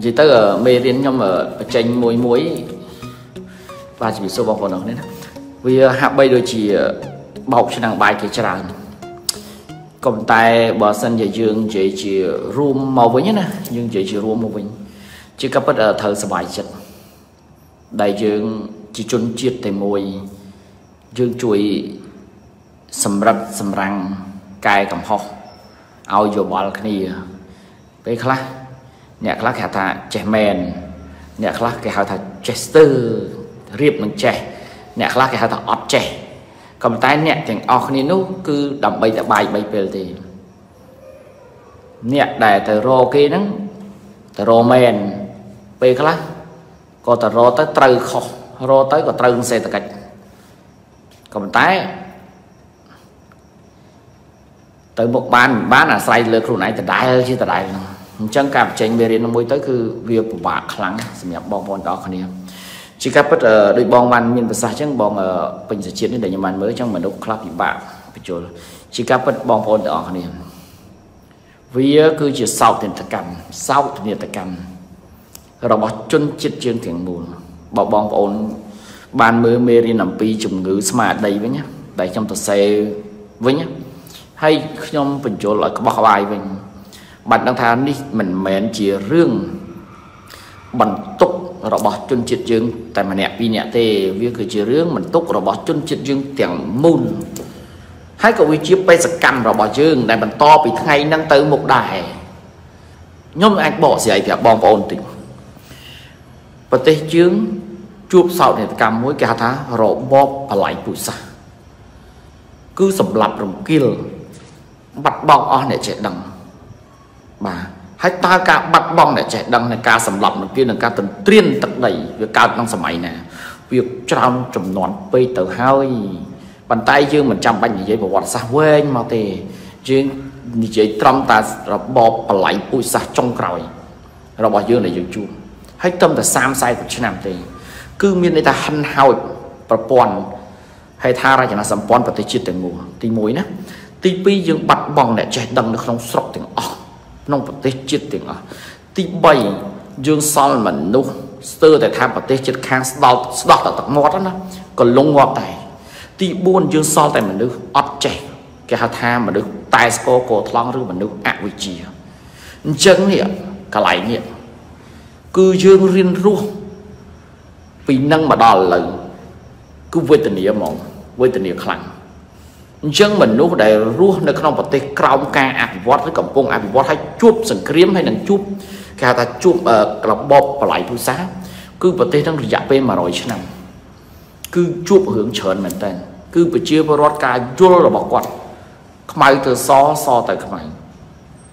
និយាយទៅមេរៀនខ្ញុំបញ្ចេញមួយមួយបាទជំរាបសួរបងប្អូនអរគុណណាវាហាក់បីដូចជាបោកឆ្នាំងបាយគេច្រើនក៏ប៉ុន្តែបើសិនជាយើងនិយាយជារួមមកវិញណាយើងនិយាយជារួមមកវិញជាក៏ពិតត្រូវសុបាយចិត្តដែលយើងជាជនជាតិតែមួយយើងជួយសម្រិតសម្រាំងកែកំហុសឲ្យយោបល់គ្នាពេលខ្លះ អ្នកខ្លះគេហៅថាចេះមែនអ្នកខ្លះគេហៅថាចេះស្ទើរៀបនឹងចេះអ្នកខ្លះគេហៅថាអត់ចេះក៏ប៉ុន្តែអ្នកទាំងអស់គ្នានោះគឺដើម្បីតែបាយ3ពេលទេអ្នកដែលទៅរកគេហ្នឹងទៅរកមែនពេលខ្លះក៏ទៅរកទៅត្រូវខុសរកទៅក៏ត្រូវសេដ្ឋកិច្ចក៏ប៉ុន្តែទៅមុខបានបានអាស្រ័យលើខ្លួនឯងដដែលជាដដែលហ្នឹង អញ្ចឹងការបញ្ចេញមេរៀនមួយទៅគឺវាពិបាកខ្លាំងសម្រាប់បងប្អូនទាំងអស់គ្នាជាការពិតដោយបងបានមានប្រសាសន៍អញ្ចឹងបងពេញសជាតិនេះដែលខ្ញុំបានមើលអញ្ចឹងមនុស្សខ្លះពិបាកបញ្ជុលជាការពិតបងប្អូនទាំងអស់គ្នាវាគឺជាសោកនាដកម្មសោកនាដកម្មរបស់ជនជាតិយើងទាំងមូលបើបងប្អូន បានមើលមេរៀនអំពីជំងឺស្មារតីវិញណាដែលខ្ញុំទៅសេវិញហើយខ្ញុំបញ្ជុលឲ្យក្បោះក្បាយវិញ បាត់ដឹងថានេះមិនមែនជារឿងបន្ទុករបស់ជនជាតិយើង តែម្នាក់ពីរនាក់ទេ វាគឺជារឿងបន្ទុករបស់ជនជាតិយើងទាំងមូលហើយក៏វាជាបេសកម្មរបស់យើង ដែលបន្តពីថ្ងៃហ្នឹងទៅមុខដែរខ្ញុំអាចបកស្រាយប្រាប់បងប្អូនតិចប្រទេសយើងជួបសោកនាដកម្មមួយគេហៅថារបបបល័យពុសាគឺសម្លាប់រង្គាលបាត់បង់អស់អ្នកចេះដឹង បាទហើយតើការបាត់បង់អ្នកចេះដឹងនៃការសម្លាប់នឹងគេនឹងការទន្ទ្រានទឹកដីវាកើតក្នុងសម័យណាវាច្រើនចំនួនពេកទៅហើយប៉ុន្តែយើងមិនចាំបាច់និយាយប្រវត្តិសាស្ត្រវែងមកទេយើងនិយាយត្រឹមតែរបបបល័យពូជសាសចុងក្រោយ របស់យើងដែលយើងជួបហើយត្រឹមតែ30 40ឆ្នាំទេ គឺមានន័យថាហិនហោចប្រព័ន្ធហើយថារចនាសម្ព័ន្ធប្រទេសជាតិទាំងមូលទី1ណាទី2យើងបាត់បង់អ្នកចេះដឹងនៅក្នុងស្រុកទាំងអស់ ក្នុងប្រទេសជាតិទាំងអស់ទី3យើងសល់មនុស្សស្ទើរតែថាប្រទេសជាតិខាងស្ដោតស្ដោះតែទឹកមាត់ណាក៏លងងាប់ដែរទី4យើងសល់តែមនុស្សអត់ចេះគេហៅថាមនុស្សតែស្គរកោថ្លង់ឬមនុស្សអវិជ្ជាអញ្ចឹងនេះកន្លែងនេះគឺយើងរៀនរស់ពីនឹងមកដល់ឥឡូវគឺវេទនាហ្មងវេទនាខ្លាំង អញ្ចឹងមនុស្សដែលរស់នៅក្នុងប្រទេសក្រោមការអភិវឌ្ឍឬកំពុងអភិវឌ្ឍហើយជួបសង្គ្រាមហើយនឹងជួបគេហៅថាជួបរបបបល័យភូសាគឺប្រទេសនឹងរយៈពេល100ឆ្នាំគឺជួបរឿងច្រើនមែនតើគឺប្រជាពលរដ្ឋការយល់របស់គាត់ខ្មៅទៅសសទៅខ្មៅ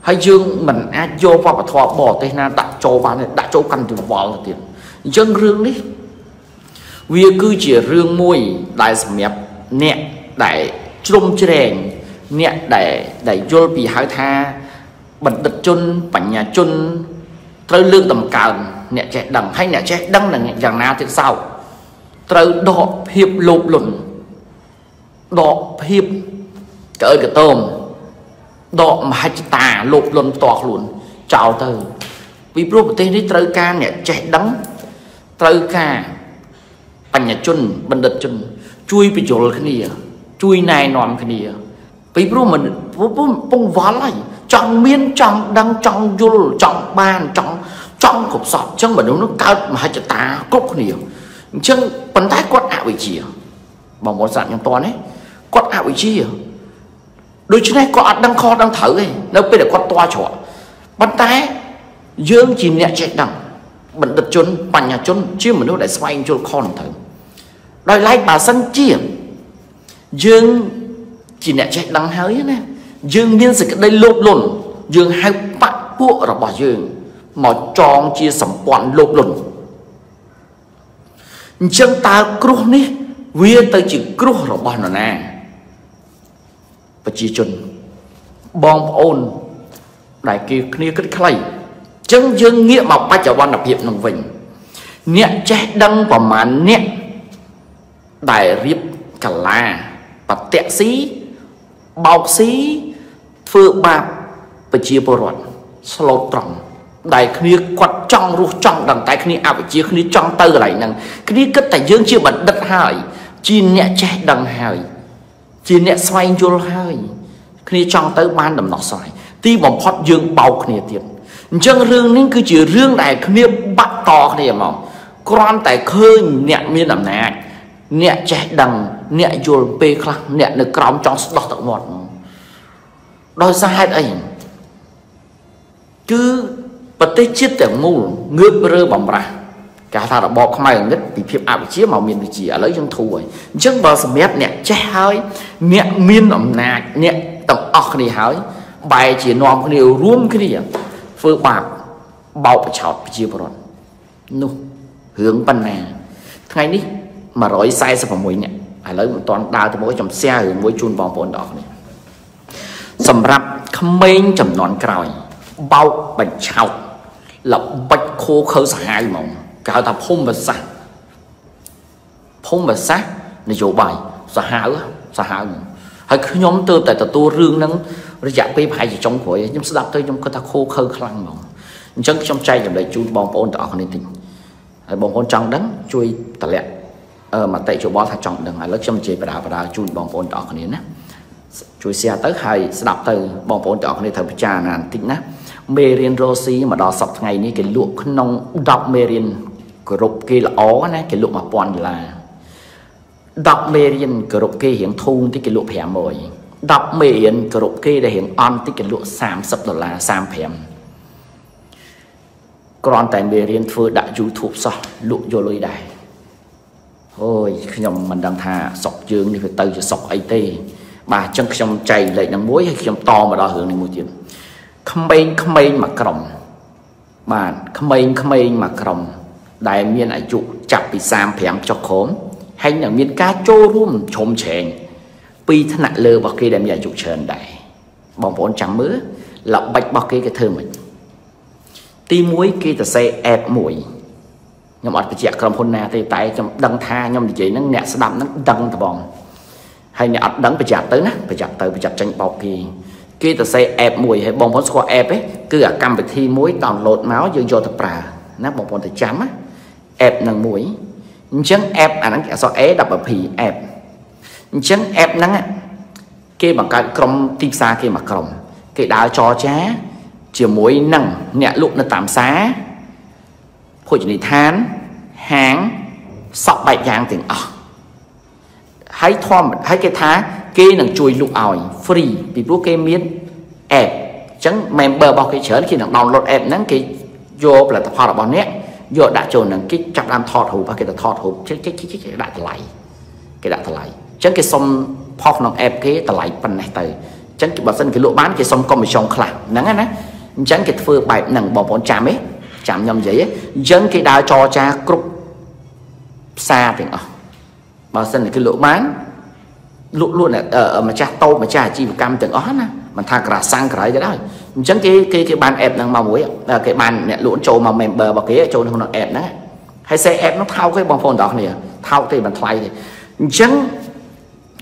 ហើយយើងមិនអាចយកវប្បធម៌បរទេសណាដាក់ចូលបានទេដាក់ចូលកាន់ទៅវល់ទៅទៀតអញ្ចឹងរឿងនេះវាគឺជារឿងមួយដែលសម្រាប់អ្នកដែល ជ្រុំជ្រែងអ្នកដែលដែលយល់ពីហៅថាបណ្ឌិតជនបញ្ញាជនត្រូវលើកតម្កើងអ្នកចេះដឹងហើយអ្នកចេះដឹងនឹងយ៉ាងណាទៀតសោត្រូវដកភាពលោភលន់ដកភាពកើកតោមដកមហិច្ឆតាលោភលន់ផ្ទាល់ខ្លួនចោលទៅពីព្រោះប្រទេសនេះត្រូវការអ្នកចេះដឹងត្រូវការបញ្ញាជនបណ្ឌិតជន ជួយបញ្យលគ្នា ជួយណែនាំគ្នាពីព្រោះមិនពងវល់ហើយចង់មានចង់ដឹងចង់យល់ចង់បានចង់ចង់គ្រប់សពអញ្ចឹងមនុស្សនោះកើតមហិច្ឆតាគ្រប់គ្នាអញ្ចឹងប៉ុន្តែគាត់អវិជ្ជាបងប្អូនសាស្ត្រខ្ញុំតនេះគាត់អវិជ្ជាដូច្នេះគាត់អត់ដឹងខុសដឹងត្រូវទេនៅពេលដែលគាត់តច្រកប៉ុន្តែយើងជាអ្នកចេះដឹងបណ្ឌិតជនបញ្ញាជនជាមនុស្សដែលស្វែងយល់ខុសត្រូវដោយឡែកបើសិនជា យើងជាអ្នកចេះដឹងហើយណាយើងមានសេចក្តីលោភលន់យើងហៅបពពួករបស់យើងមកចងជាសម្ព័ន្ធលោភលន់អញ្ចឹងតើគ្រោះនេះ វាទៅជាគ្រោះរបស់នរណាប្រជាជនបងប្អូនដែលគេគ្នាគិតខ្លីអញ្ចឹងយើងងាកមកបច្ចុប្បន្នភាពនឹងវិញអ្នកចេះដឹងប្រមាណអ្នកដែលរៀបកាឡា បតៈស៊ីបោកស៊ីធ្វើបាបប្រជាពលរដ្ឋស្លូតត្រង់ដែលគ្នាគាត់ចង់រស់ចង់ដឹងតែគ្នាអវិជ្ជាគ្នាចង់ទៅកន្លែងហ្នឹងគ្នាគិតតែយើងជាបណ្ឌិតហើយ ជាអ្នកចេះដឹងហើយ ជាអ្នកស្វែងយល់ហើយ គ្នាចង់ទៅបានដំណោះស្រាយទីបំផុតយើងបោកគ្នាទៀតអញ្ចឹងរឿងនេះគឺជារឿងដែលគ្នាបាក់តគ្នាហ្មងគ្រាន់តែឃើញអ្នកមានអំណាច អ្នកចេះដឹង អ្នកយល់ពេលខ្លះអ្នកនៅក្រោមចង់ស្ដោះទឹកមាត់ដោយសារហេតុអីគឺប្រទេសជាតិទាំងមូលងើបរើបំរាស់គេថារបបខ្មែរងឹតពីភាពអវិជ្ជាមកមានវិជ្ជាឥឡូវយើងធូរហើយអញ្ចឹងបើសម្រាប់អ្នកចេះហើយអ្នកមានអំណាចអ្នកទាំងអស់គ្នាហើយបែរជានាំគ្នារួមគ្នាធ្វើបាបបោកប្រឆោតប្រជាពលរដ្ឋនោះរឿងប៉ុណ្ណាថ្ងៃនេះ 146នាក់ឥឡូវមិនទាន់ដើរទៅមកខ្ញុំសែរឿងមួយជូនបងប្អូនទាំងអស់គ្នាសម្រាប់ក្មេងចំនួនក្រោយបោកបញ្ឆោតល្បិចខូខើសាហាវហ្មងគេហៅថាភូមិសាស្ត្រភូមិសាស្ត្រនយោបាយសាហាវសាហាវហើយខ្ញុំទើបតែទទួលរឿងហ្នឹងរយៈពេលប្រហែលជាចុងក្រោយខ្ញុំស្ដាប់ទៅខ្ញុំគិតថាខូខើខ្លាំងហ្មងអញ្ចឹងខ្ញុំចែកចម្លែកជូនបងប្អូនទាំងអស់គ្នាតិចហើយបងប្អូនចង់ដឹងជួយតម្លាក់អឺ មតិយោបល់ថាចង់ដឹងឥឡូវខ្ញុំនិយាយបដាបដាជូនបងប្អូនទាំងអស់គ្នាណាជួយ share ទៅហើយស្ដាប់ទៅបងប្អូនទាំងអស់គ្នាត្រូវពិចារណាបន្តិចណាមេរៀនរ៉ូស៊ីមកដល់សប្តាហ៍ថ្ងៃនេះគេលក់ក្នុង10មេរៀនគ្រប់គេល្អណាគេលក់1000ដុល្លារ10មេរៀនគ្រប់គេរៀងធូរតិចគេលក់500 10មេរៀនគ្រប់គេដែលរៀងអន់តិចគេលក់30ដុល្លារ35គ្រាន់តែមេរៀនធ្វើដាក់ YouTube សោះលក់យកលុយដែរ អូយខ្ញុំមិនដឹងថាសុកយើងនេះវាទៅជាសុកអីទេ បាទអញ្ចឹងខ្ញុំចែកលេខនឹងមួយហើយខ្ញុំតមកដល់រឿងនេះមួយទៀតក្មេងក្មេងមួយក្រុម បាទក្មេងក្មេងមួយក្រុម ដែលមានអាយុចាប់ពី35ចុះក្រោមហើយនឹងមានការចូលរួមជ្រុំជ្រែងពីថ្នាក់លើរបស់គេដែលមានអាយុច្រើនដែរបងប្អូនចាំមើលល្បិចរបស់គេគេធ្វើមិនទី1គេទៅសេអេបមួយ ខ្ញុំអត់បញ្ជាក់ក្រុមហ៊ុនណាទេតែខ្ញុំដឹងថាខ្ញុំនិយាយហ្នឹងអ្នកស្ដាប់ហ្នឹងដឹងត្បងហើយអ្នកអត់ដឹងប្រយ័ត្នទៅណាប្រយ័ត្នទៅប្រយ័ត្នចាញ់បោកគេគេទៅសេអេបមួយហើយបងប្អូនស្គាល់អេបទេគឺអាកម្មវិធីមួយ download មកយើងយកទៅប្រើណាបងប្អូនទៅចាំណាអេបនឹងមួយអញ្ចឹងអេបអាហ្នឹងគេអក្សរ A W P អេបអញ្ចឹង app ហ្នឹងគេបង្កើតក្រុមទីផ្សារគេមកក្រុម គេដើរចរចា ជាមួយនឹងអ្នកលក់នៅតាមផ្សារ ភោជនីយដ្ឋានហាងសពបែបយ៉ាងទាំងអស់ហើយធម្មហើយគេថាគេនឹងជួយលក់ឲ្យ free ពីព្រោះគេមាន app អញ្ចឹង member របស់គេច្រើនគេនឹង download app ហ្នឹងគេយកផលិតផលរបស់អ្នកយកដាក់ចូលនឹងគេចាប់ដើមថតរូបគេទៅថតរូបគេគេដាក់តម្លៃគេដាក់តម្លៃអញ្ចឹងគេសុំផុសក្នុង app គេតម្លៃប៉ុណ្ណេះទៅអញ្ចឹងបើសិនគេលក់បានគេសុំ commission ខ្លះហ្នឹងណាអញ្ចឹងគេធ្វើបែបហ្នឹងបងប្អូនចាំទេ ចាំខ្ញុំនិយាយអញ្ចឹងគេដើរចរចាគ្រប់ផ្សារទាំងអស់បើសិនគេលក់បានលក់លក់ម្ចាស់តូបម្ចាស់អាជីវកម្មទាំងអស់ណាមិនថាក្រាសាំងក្រៃទៅដែរអញ្ចឹងគេគេគេបាន app ហ្នឹងមកមួយគេបានអ្នកលក់ចូលមក member របស់គេចូលក្នុង app ហ្នឹងហើយសេ app ហ្នឹងថោកទេបងប្អូនទាំងអស់គ្នាថោកទេមិនថ្លៃទេអញ្ចឹង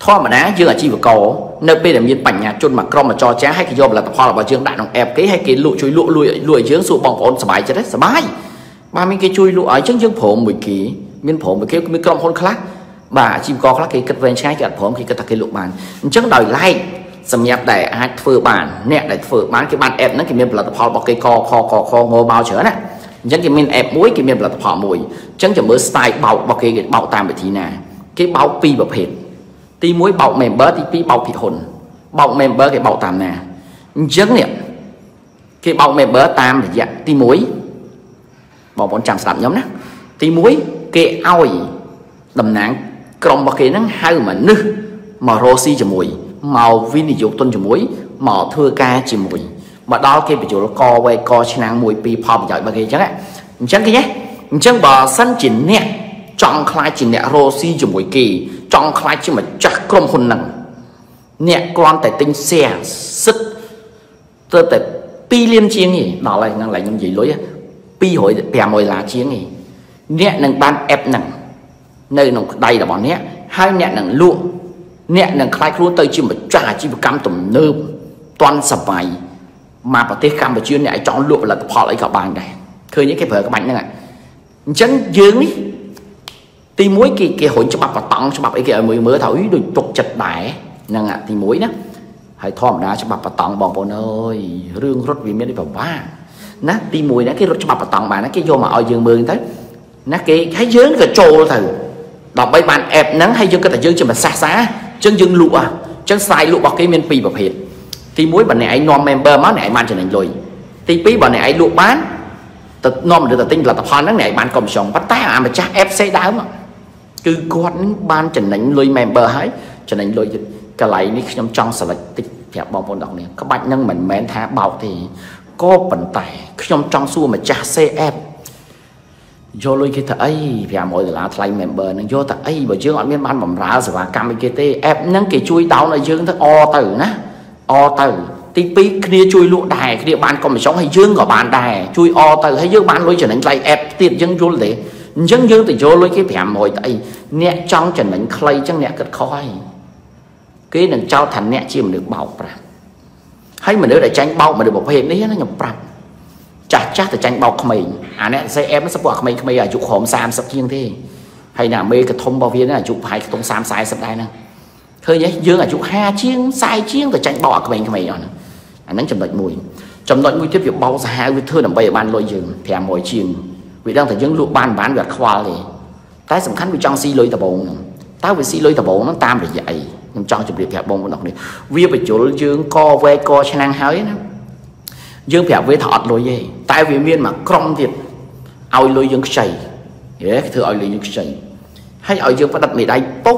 ធម្មតាយើងអាជីវករនៅពេលដែលមានបញ្ញាជនមកក្រុមមកចរចាឲ្យគេយកផលិតផលរបស់យើងដាក់ក្នុង app គេឲ្យគេលក់ជួយលក់លួយលួយយើងសួរបងប្អូនសប្បាយចិត្តទេសប្បាយបាទមានគេជួយលក់ឲ្យអញ្ចឹងយើងព្រមមួយគេមានព្រមមួយគេមានក្រុមហ៊ុនខ្លះបាទអាជីវករខ្លះគេគិតវែងឆ្ងាយគេអត់ព្រមគេគិតថាគេលក់បានអញ្ចឹងដោយឡែកសម្រាប់ដែលអាចធ្វើបានអ្នកដែលធ្វើបានគេបាន app ហ្នឹងគេមានផលិតផលរបស់គេកខកខងោមកច្រើនណាអញ្ចឹងគេមាន app មួយគេមានផលិតផលមួយអញ្ចឹងចាំមើល style បោករបស់គេគេបោកតាមវិធីណាគេបោកពីរប្រភេទ ទី1បោក member ទី2បោកភិហ៊ុនបោក member គេបោកតាមណាអញ្ចឹងនេះគេបោក member តាមរយៈទី1បងប្អូនចាំស្ដាប់ខ្ញុំណាទី1គេឲ្យតំណាងក្រុមរបស់គេហ្នឹងហៅមនុស្សមករកស៊ីជាមួយមកវិនិយោគទុនជាមួយមកធ្វើការជាមួយមកដល់គេបញ្យលកវែកកឆ្នាំងមួយពីរផលប្រយោជន៍របស់គេអញ្ចឹងអញ្ចឹងគេអញ្ចឹងបើសិនជាអ្នកចង់ខ្លាចជាអ្នករស់ស៊ីជាមួយគេ ចង់ខ្លាចជាម្ចាស់ក្រុមហ៊ុនហ្នឹងអ្នកគ្រាន់តែទិញ share សិតទៅតែ2លានជាងទេដល់ហើយហ្នឹងឡើយខ្ញុំនិយាយលុយ200 500ដុល្លារជាងទេអ្នកនឹងបាន app ហ្នឹងនៅក្នុងដៃរបស់អ្នកហើយអ្នកនឹងលក់អ្នកនឹងខ្លាចខ្លួនទៅជាម្ចាស់អាជីវកម្មទំនើបតន់សម័យមកប្រទេសកម្ពុជាអ្នកចង់លក់ផលិតផលអីក៏បានដែរឃើញគេប្រើក្បាច់ហ្នឹងអញ្ចឹងយើងនេះ ទី1គេគេរុញច្បាប់បតង់ច្បាប់អីគេឲ្យមើលមើលថាអីដូចទុកចិត្តដែរហ្នឹងទី1ណាហើយធម្មតាច្បាប់បតង់បងប្អូនអើយរឿងរត់វាមានពិបាកណាទី1ណាគេរត់ច្បាប់បតង់បានណាគេយកមកឲ្យយើងមើលទៅណាគេហើយយើងក៏ចូលទៅដើម្បីបានអេបហ្នឹងហើយយើងគិតថាយើងជាម្ចាស់សាអញ្ចឹងយើងលក់អញ្ចឹងស្រាយលក់របស់គេមានពីរប្រភេទទី1បើអ្នកឯងនាំ member មកអ្នកឯងបានចំណេញលុយទី2បើអ្នកឯងលក់បានទៅនាំទៅទិញផលិតផលហ្នឹងអ្នកឯងបានកុំចុងប៉ុន្តែអាម្ចាស់ FC ដើម គឺគាត់នឹងបានចំណេញលុយ member ហើយចំណេញលុយទៀតកន្លែងនេះខ្ញុំចង់ស្រេចតិចប្រាប់បងប្អូនទាំងនេះក្បាច់នឹងមិនមែនថាបោកទេក៏ប៉ុន្តែខ្ញុំចង់សួរម្ចាស់ CF យកលុយគេទៅអី500ដុល្លារថ្លៃ member នឹងយកទៅអីបើយើងអត់មានបានបម្រើសេវាកម្មអីគេទេ app ហ្នឹងគេជួយ down ឲ្យយើងទៅអទៅណាអទៅទី2គ្នាជួយលក់ដែរគ្នាបានកុំចុងហើយយើងក៏បានដែរជួយអទៅហើយយើងបានលុយចំណេញថ្លៃ app ទៀតយើងយល់ទេ អញ្ចឹងយើងទៅយកលុយគេ500ទៅអីអ្នកចង់ចំណេញខ្លីអញ្ចឹងអ្នកគិតខុសហើយគេនឹងចោទថាអ្នកជាមនុស្សបោកប្រាស់ហើយមនុស្សដែលចាញ់បោកមនុស្សប្រភេទនេះណាខ្ញុំប្រាប់ចាស់ចាស់ទៅចាញ់បោកក្មេងអាអ្នកសេអែមសពួកក្មេងក្មេងអាយុក្រោម30ជាងទេហើយណាមេកធំរបស់វាអាយុប្រហែលខ្ទង់30 40ដែរហ្នឹងឃើញទេយើងអាយុ50ជាង40ជាងទៅចាញ់បោកអាក្មេងក្មេងអស់ហ្នឹងអាហ្នឹងចំណុចមួយចំណុចមួយទៀតវាបោកសាហាវវាធ្វើដើម្បីឲ្យបានលុយយើង500ជាង វាដឹងថាយើងលក់បានបានវាអត់ខ្វល់ទេតែសំខាន់វាចង់ស៊ីលុយដបងហ្នឹងតើវាស៊ីលុយដបងហ្នឹងតាមរយៈអីខ្ញុំចង់ជម្រាបប្រាប់បងប្អូនគ្នាវាបញ្ជុលយើងកវែកកឆ្នាំងហើយណាយើងប្រាប់វាថាអត់លុយទេតែវាមានមួយក្រុមទៀតឲ្យលុយយើងខ្ចីហេធ្វើឲ្យលុយយើងខ្ចីហើយឲ្យយើងផ្ដិតមេដៃពុក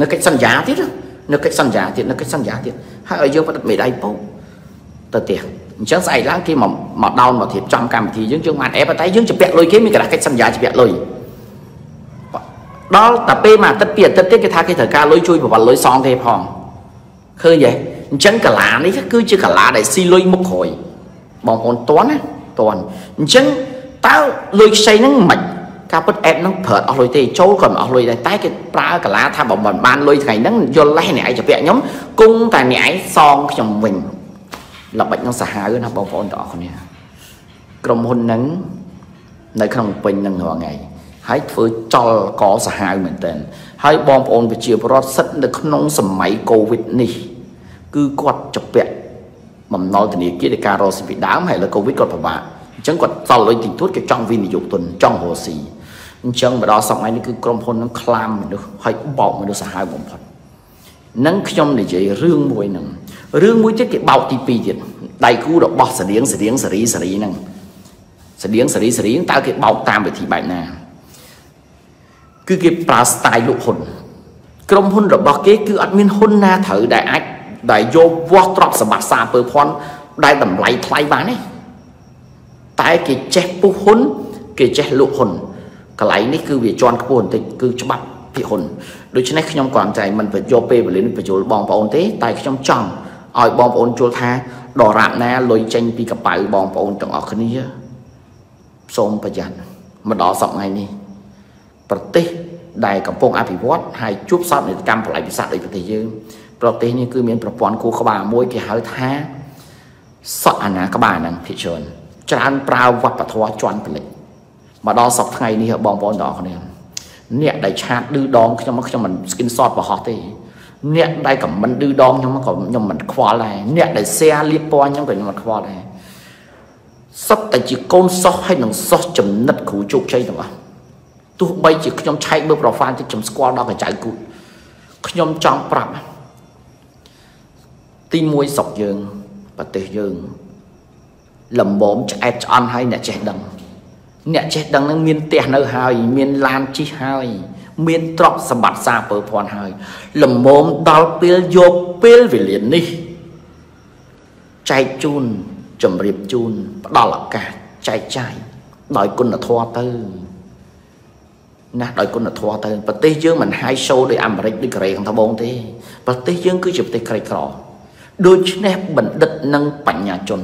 នៅកិច្ចសន្យាទៀតនៅកិច្ចសន្យាទៀតនៅកិច្ចសន្យាទៀតហើយឲ្យយើងផ្ដិតមេដៃពុកទៅផ្ទះ អញ្ចឹងស្អែកឡើងគេមកមកដោនមកធៀបចំកម្មវិធីយើងយើងបានអេបតែយើងជពាក់លុយគេមានក្រាស់កិច្ចសន្យាជពាក់លុយដល់តែពេលមួយអាទិត្យពីរអាទិត្យទៀតគេថាគេត្រូវការលុយជួយប្រវត្តិលុយសងទេផងឃើញទេអញ្ចឹងកាឡានេះគឺជាកាឡាដែលស៊ីលុយមុខក្រោយបងប្អូនតន់ណាតន់អញ្ចឹងតើលុយខ្ចីហ្នឹងមិនការពិតអេបហ្នឹងប្រើអស់លុយទេចូលក៏មិនអស់លុយដែរតែគេប្រើកាឡាថាបើមិនបានលុយថ្ងៃហ្នឹងយល់លេះអ្នកឯងជពាក់ខ្ញុំគង់តែអ្នកឯងសងខ្ញុំវិញ ល្បិចនឹងសាហាវណាបងប្អូនទាំងអស់គ្នាក្រុមហ៊ុនហ្នឹងនៅក្នុងពេញនឹងរាល់ថ្ងៃហើយធ្វើចលកសាហាវមែនតើហើយបងប្អូនប្រជាពលរដ្ឋសិតនៅក្នុងសម័យកូវីដនេះ គឺគាត់ជពាក់បំណុលធនាគារនៃការរកស៊ីពីដើមហើយឥឡូវកូវីដគាត់ពិបាកអញ្ចឹងគាត់សល់លុយតិចតួចគេចង់វិនិយោគទុនចង់រកស៊ីអញ្ចឹងមកដល់សម័យនេះគឺក្រុមហ៊ុននឹងខ្លាំមនុស្សហើយបោកមនុស្សសាហាវបំផុតនឹងខ្ញុំនិយាយរឿងមួយហ្នឹង រឿងមួយទៀតគេបោកទី2ទៀតដៃគូរបស់សរៀងសរៀងសេរីសេរីហ្នឹងសរៀងសេរីសេរីតើគេបោកតាមវិធីបែបណាគឺគេប្រើ style លក់ហ៊ុនក្រុមហ៊ុនរបស់គេគឺអត់មានហ៊ុនណាត្រូវដែលអាចដែលយកវាស់ទ្រព្យសម្បត្តិសាពើភ័ណ្ឌដែលតម្លៃថ្លៃបានទេតែគេចេះពុះហ៊ុនគេចេះលក់ហ៊ុនកន្លែងនេះគឺវាជន់ខ្ពស់បន្តិចគឺច្បាប់ពីហ៊ុនដូច្នេះខ្ញុំគ្រាន់តែមិនបញ្យកពេលវេលានេះបញ្យល់បងប្អូនទេតែខ្ញុំចង់ ឲ្យបងប្អូនជល់ថាដរាបណាលុយចេញពីកប៉ៅបងប្អូនទាំងអស់គ្នាសូមប្រយ័ត្នមកដល់សប្តាហ៍នេះប្រទេសដែលកំពុងអភិវឌ្ឍហើយជួបសោកនាដកម្មប្រល័យពិសាដូចប្រទេសយើងប្រទេសនេះគឺមានប្រព័ន្ធគូក្បាលមួយគេហៅថាសក់អាណាក្បាលហ្នឹងភិជនច្រើនប្រើវប្បធម៌ជន់ពលិចមកដល់សប្តាហ៍ថ្ងៃនេះបងប្អូនទាំងអស់គ្នាអ្នកដែលឆាតឌឺដងខ្ញុំខ្ញុំមិន skin shot បរោះទេ អ្នកដែលខមមិនឌឺដងខ្ញុំក៏ខ្ញុំមិនខ្វល់ដែរអ្នកដែល share លៀបពណ៌ខ្ញុំក៏ខ្ញុំមិនខ្វល់ដែរសុទ្ធតែជាកូនសោះហើយនឹងសោះចំណិតគ្រូជោគជ័យទាំងអស់ទោះបីជាខ្ញុំឆែកមើល profile តិចខ្ញុំស្គាល់ដល់កញ្ចៅគូតខ្ញុំចង់ប្រាប់ទី1ស្រុកយើងប្រទេសយើងលំមឆ្អែតឆ្អន់ហើយអ្នកចេះដឹង អ្នកចេះដឹងនឹងមានផ្ទះនៅហើយ មានឡានជិះហើយ មានទ្រព្យសម្បត្តិសាពើភ័ណ្ឌហើយលំមដល់ពេលយកពេលវេលានេះចែកជូនជម្រាបជូនផ្ដល់ឱកាសចែកចាយដោយគុណធម៌ទៅណាដោយគុណធម៌ទៅប្រទេសយើងមិនហាយសូដោយអាមេរិកដូចកូរ៉េខាងត្បូងទេប្រទេសយើងគឺជាប្រទេសក្រីក្រដូច្នេះបណ្ឌិតនិងបញ្ញាជន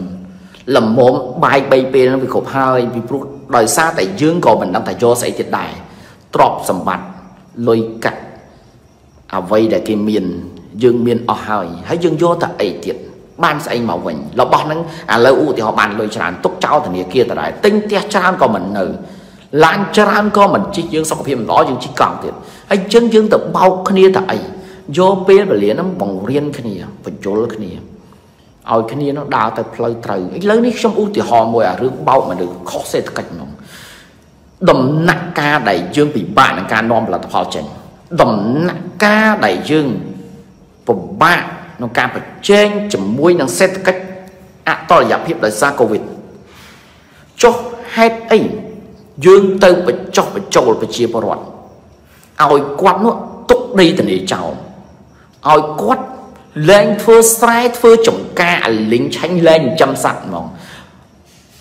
លំមបាយ3ពេលនឹងវាគ្រប់ហើយពីព្រោះដោយសារតែយើងក៏មិនដឹងថាយកស្អីទៀតដែរទ្រព្យសម្បត្តិ លុយកាក់អ្វីដែលគេមាន យើងមានអស់ហើយហើយយើងយកតែអីទៀតបានស្អីមកវិញរបស់ហ្នឹងឥឡូវឧទាហរណ៍បានលុយច្រើនទុកចោលធនាគារដដែលទិញផ្ទះច្រើនក៏មិននៅឡានច្រើនក៏មិនជិះយើងសុខភាពមិនល្អយើងជិះកង់ទៀតហើយអញ្ចឹងយើងទៅបោកគ្នាទៅអីយកពេលវេលាហ្នឹងបង្រៀនគ្នាបញ្យលគ្នាឲ្យគ្នានោះដើរទៅផ្លូវត្រូវឥឡូវនេះខ្ញុំឧទាហរណ៍មួយអារឿងបោកមនុស្សខុសសេដ្ឋកិច្ចហ្នឹង ដំណាក់កាលដែលយើងពិបាកនឹងការនាំផលិតផលចេញដំណាក់កាលដែលយើងពិបាកក្នុងការប្រជែងជាមួយនឹងសេដ្ឋកិច្ចអតលយភាពដោយសារកូវីដចុះហេតុអីយើងទៅបញ្ចុះបញ្ចូលប្រជាពលរដ្ឋឲ្យគាត់នោះទុកដីធនីចោលឲ្យគាត់លែងធ្វើស្រែធ្វើចំការអលិញឆាញ់លែងចិញ្ចឹមសត្វហ្មង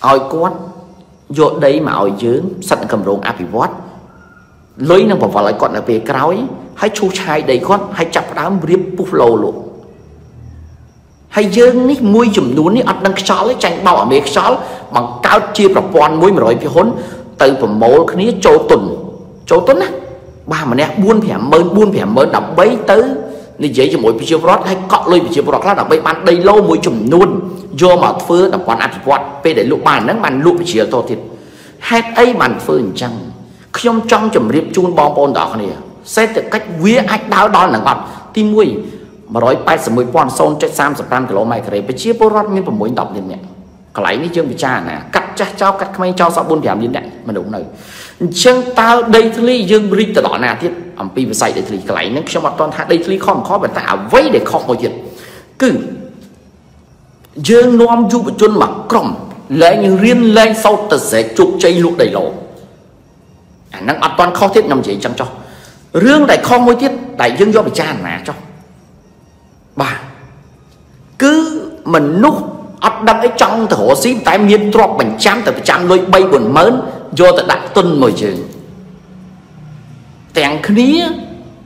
ឲ្យគាត់ យកដីមកឲ្យយើងសិទ្ធិកម្រងអភិវឌ្ឍលុយនឹងបង្វិលឲ្យគាត់នៅពេលក្រោយហើយឈូសឆាយដីគាត់ហើយចាប់ផ្ដើមរៀបពុះឡូលោកហើយយើងនេះមួយចំនួននេះអត់ដឹងខ្យល់ទេចាញ់បោកអាមេខ្យល់បង្កើតជាប្រព័ន្ធមួយ100ពីហ៊ុនទៅប្រមូលគ្នាចូលទុនចូលទុនណាបាទម្នាក់4 50000 4 50000ដើម្បីទៅនិយាយជាមួយប្រជាពលរដ្ឋហើយកក់លុយប្រជាពលរដ្ឋខ្លះដើម្បីបានដីឡូមួយចំនួន យកមកធ្វើតំបន់អភិវឌ្ឍពេលដែលលក់បានហ្នឹងបានលក់ប្រជាតទៀតហេតុអីបានធ្វើអញ្ចឹងខ្ញុំចង់ជម្រាបជូនបងប្អូនទាំងអស់គ្នាសេដ្ឋកិច្ចវាអាចដើរដល់នឹងអត់ទី1 181,035គីឡូម៉ែត្រការ៉េប្រជាពលរដ្ឋមាន6 10លាននាក់កន្លែងនេះយើងពិចារណាកាត់ចាស់ចោលកាត់ក្មេងចោលសក់4 5លាននាក់មនុស្សនៅអញ្ចឹងតើដីធ្លីយើងរីកទៅដល់ណាទៀតអំពីវិស័យដីធ្លីកន្លែងហ្នឹងខ្ញុំអត់ទាន់ថាដីធ្លីខុសមិនខុសប៉ុន្តែអ្វីដែលខុសមួយទៀតគឺ យើងនាំយុវជនមកក្រុមលែងរៀនលែងសោតទៅស្រែកជោគជ័យលក់ដីឡូអាហ្នឹងអត់ទាន់ខុសទៀតខ្ញុំនិយាយចឹងចុះរឿងដែលខុសមួយទៀតដែលយើងយកពិចារណាចុះបាទគឺមនុស្សអត់ដឹងអីចង់ទៅរកស៊ីតែមានទ្រព្យបញ្ចាំទៅប្រចាំលុយ3 40000យកទៅដាក់ទុនមួយយើងទាំងគ្នា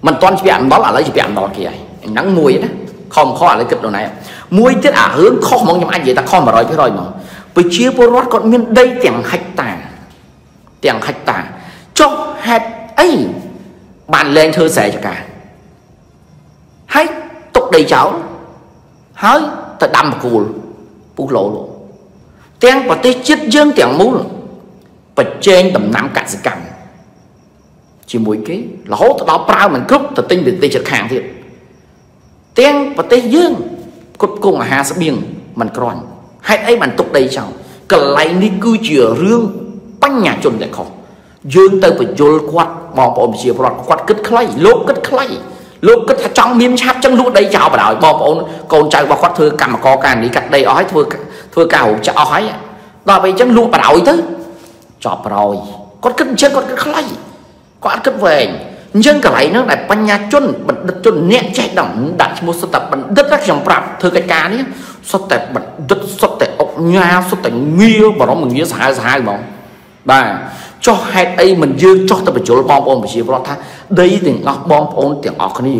មិនតន់ជាអំណុលឥឡូវជាអំណុលគេហើយហ្នឹងមួយណាខំខឥឡូវគិតដល់ណា មួយទៀតអារឿងខុសហ្មងខ្ញុំអាចនិយាយថាខុស100%ហ្មងប្រជាពលរដ្ឋគាត់មានដីទាំងហិកតាទាំងហិកតាចុះហេតុអីបានលែងធ្វើស្រែចកាហើយទុកដីចោលហើយទៅដាំបកគូលពុះលោលោកទាំងប្រទេសជាតិយើងទាំងមូលប្រជែងដំណាំកសិកម្មជាមួយគេរហូតទៅដល់ប្រើមិនគ្រប់ទៅទិញប្រទេសជិតខាងទៀតទាំងប្រទេសយើង គ្រប់គងអាហារស្បៀងមិនក្រាន់ហេតុអីបានទុកដីចោលកន្លែងនេះគឺជារឿងបញ្ញាជនដែលខុសយើងទៅបញ្យលគាត់បងប្អូនប្រជាពលរដ្ឋគាត់គិតខ្លីលោកគិតខ្លីលោកគិតថាចង់មានឆាប់ចឹងលក់ដីចោលបណ្ដោយបងប្អូនកូនចៅរបស់គាត់ធ្វើកម្មករការនេះកាត់ដីអស់ហើយធ្វើធ្វើការរោងចក្រអស់ហើយដល់ពេលអញ្ចឹងលក់បណ្ដោយទៅចប់ប្រយគាត់គិតអញ្ចឹងគាត់គិតខ្លីគាត់អត់គិតវែង អញ្ចឹងកន្លែងហ្នឹងដែលបញ្ញាជនបណ្ឌិតជនអ្នកចេះដឹងដាក់ឈ្មោះសុទ្ធតែបណ្ឌិតខ្ញុំប្រាប់ធ្វើកិច្ចការនេះសុទ្ធតែបណ្ឌិតសុទ្ធតែអុកញ៉ាសុទ្ធតែងាបរមងាសាហាវសាហាវហ្មងបាទចុះហេតុអីមិនយើងចុះទៅបញ្ជុលបងប្អូនប្រជាពលរដ្ឋថាដីទាំងអស់បងប្អូនទាំងអស់គ្នា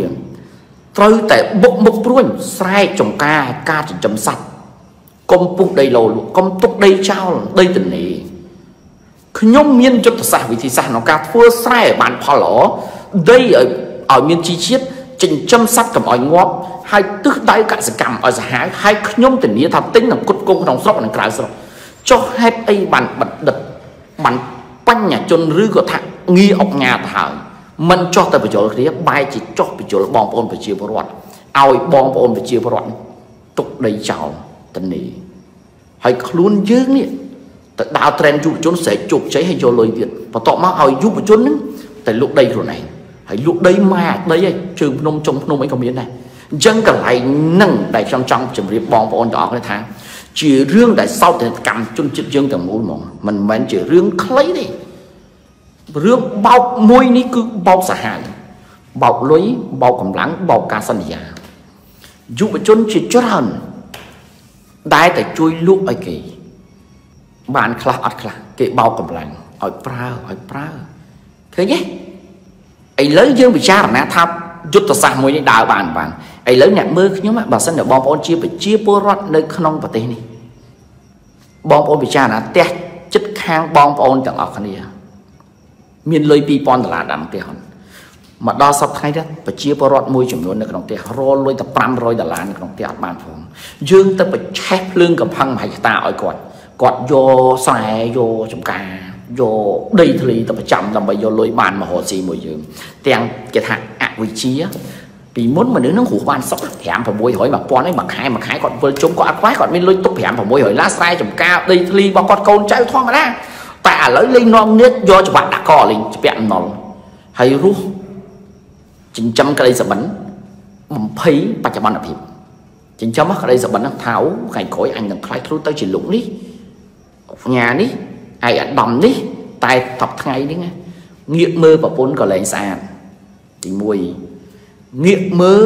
ត្រូវតែបុកមុខព្រួញស្រែកចំការការចិញ្ចឹមសត្វកុំពុះដីលោលកុំទុកដីចោលដីទនេខ្ញុំមានយុទ្ធសាស្ត្រវិធីសាស្ត្រក្នុងការធ្វើស្រែបានផលល្អ ដីឲ្យឲ្យមានជីជាតិចិញ្ចឹមសត្វកុំឲ្យងាប់ហើយទិសដៅកសិកម្មឲ្យសាហាវហើយខ្ញុំធានាថាទិញនឹងគុតគង់ក្នុងស្រុកនិងក្រៅស្រុកចុះហេតុអីបានបណ្ឌិតបានបញ្ញាជនឬក៏ថាងារអុកញ៉ាទៅហើយមិនចោះទៅបញ្យលគ្នាបែរជាចោះបញ្យលបងប្អូនប្រជាពលរដ្ឋឲ្យបងប្អូនប្រជាពលរដ្ឋទុកដីចោលទៅនេះហើយខ្លួនយើងនេះទៅដើរ trend យុវជនស្រែកជោគជ័យហើយយកលុយទៀតបន្ទាប់មកឲ្យយុវជនហ្នឹងទៅលក់ដីខ្លួនឯង ហើយលក់ដីម៉ែដីឯងជើងភ្នំចុងភ្នំអីក៏មានដែរអញ្ចឹងកន្លែងហ្នឹងដែលខ្ញុំចង់ជម្រាបបងប្អូនទាំងអស់គ្នាថា ជារឿងដែលសោតកម្មជនជាតិយើងទាំងមូលហ្មងមិនមែនជារឿងខ្លីទេរឿងបោកមួយនេះគឺបោកសាហាវបោកលុយបោកកម្លាំងបោកការសន្យាយុវជនជាច្រើនដែលតែជួយលក់ឲ្យគេ បានខ្លះអត់ខ្លះគេបោកកម្លាំងឲ្យប្រើឲ្យប្រើឃើញទេ ឥឡូវយើងពិចារណាថាយុទ្ធសាស្ត្រមួយនេះដើរបានបានឥឡូវអ្នកមើលខ្ញុំបើសិនជាបងប្អូនជាប្រជាពលរដ្ឋនៅក្នុងប្រទេសនេះបងប្អូនពិចារណាផ្ទះចិត្តខាងបងប្អូនទាំងអស់គ្នា មានលុយ2000ដុល្លារដាំផ្ទះមកដល់សប្តាហ៍នេះប្រជាពលរដ្ឋមួយចំនួននៅក្នុងផ្ទះរលលុយតែ500ដុល្លារនៅក្នុងផ្ទះអត់បានផងយើងទៅប្រឆេះភ្លើងកំផឹងមហិច្ឆតាឲ្យគាត់គាត់យកស្រែយកចំការ យកដីធ្លីទៅប្រចាំដើម្បីយកលុយបានមហោស៊ីមួយយើងទាំងគេថាអវិជ្ជាពីមុនមនុស្សនឹងគ្រូបានសុខ5 600 1000ឯងមួយខែមួយខែគាត់វិលជុំគាត់អត់ខ្វះគាត់មានលុយទុក5 600ឡាស្រែចំការដីធ្លីរបស់គាត់កូនចៅធម្មតាតែឥឡូវលេងនាំនេះយកច្បាប់ដាក់កលេងស្ពាក់ណុលហើយរស់ចិញ្ចឹមក្តីសបិនបំភ័យបច្ចុប្បន្នភាពចិញ្ចឹមក្តីសបិនហ្នឹងថាវថ្ងៃក្រោយអញនឹងខ្លាយខ្លួនទៅជាលោកនេះញ៉ានេះ ឯអាដាមនេះ តែតបថ្ងៃនេះងាកមើលប្រពន្ធក៏លែងស្អាតទី1ងាកមើល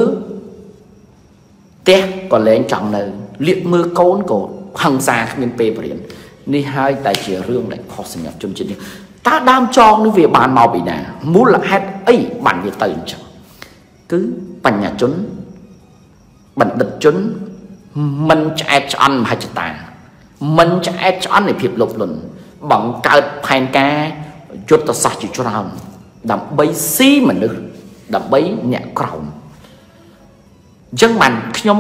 ផ្ទះក៏លែងចង់នៅលៀកមើលកូនក៏ហឹង្សាគ្មានពេលបរៀននេះហើយតែជារឿងដែលខុសសម្រាប់ជនជាតិនេះតើដើមចងនេះវាបានមកពីណាមូលហេតុអីបានវាទៅអញ្ចឹងគឺបញ្ញាជនបណ្ឌិតជនមិនឆ្អែតឆ្អន់មហិច្ឆតាមិនឆ្អែតឆ្អន់នៃភាពលោភលន់ បង្កើតផែនការយុទ្ធសាស្ត្រជាច្រើនដើម្បីស៊ីមនុស្សដើម្បីអ្នកក្រោមអញ្ចឹងបានខ្ញុំ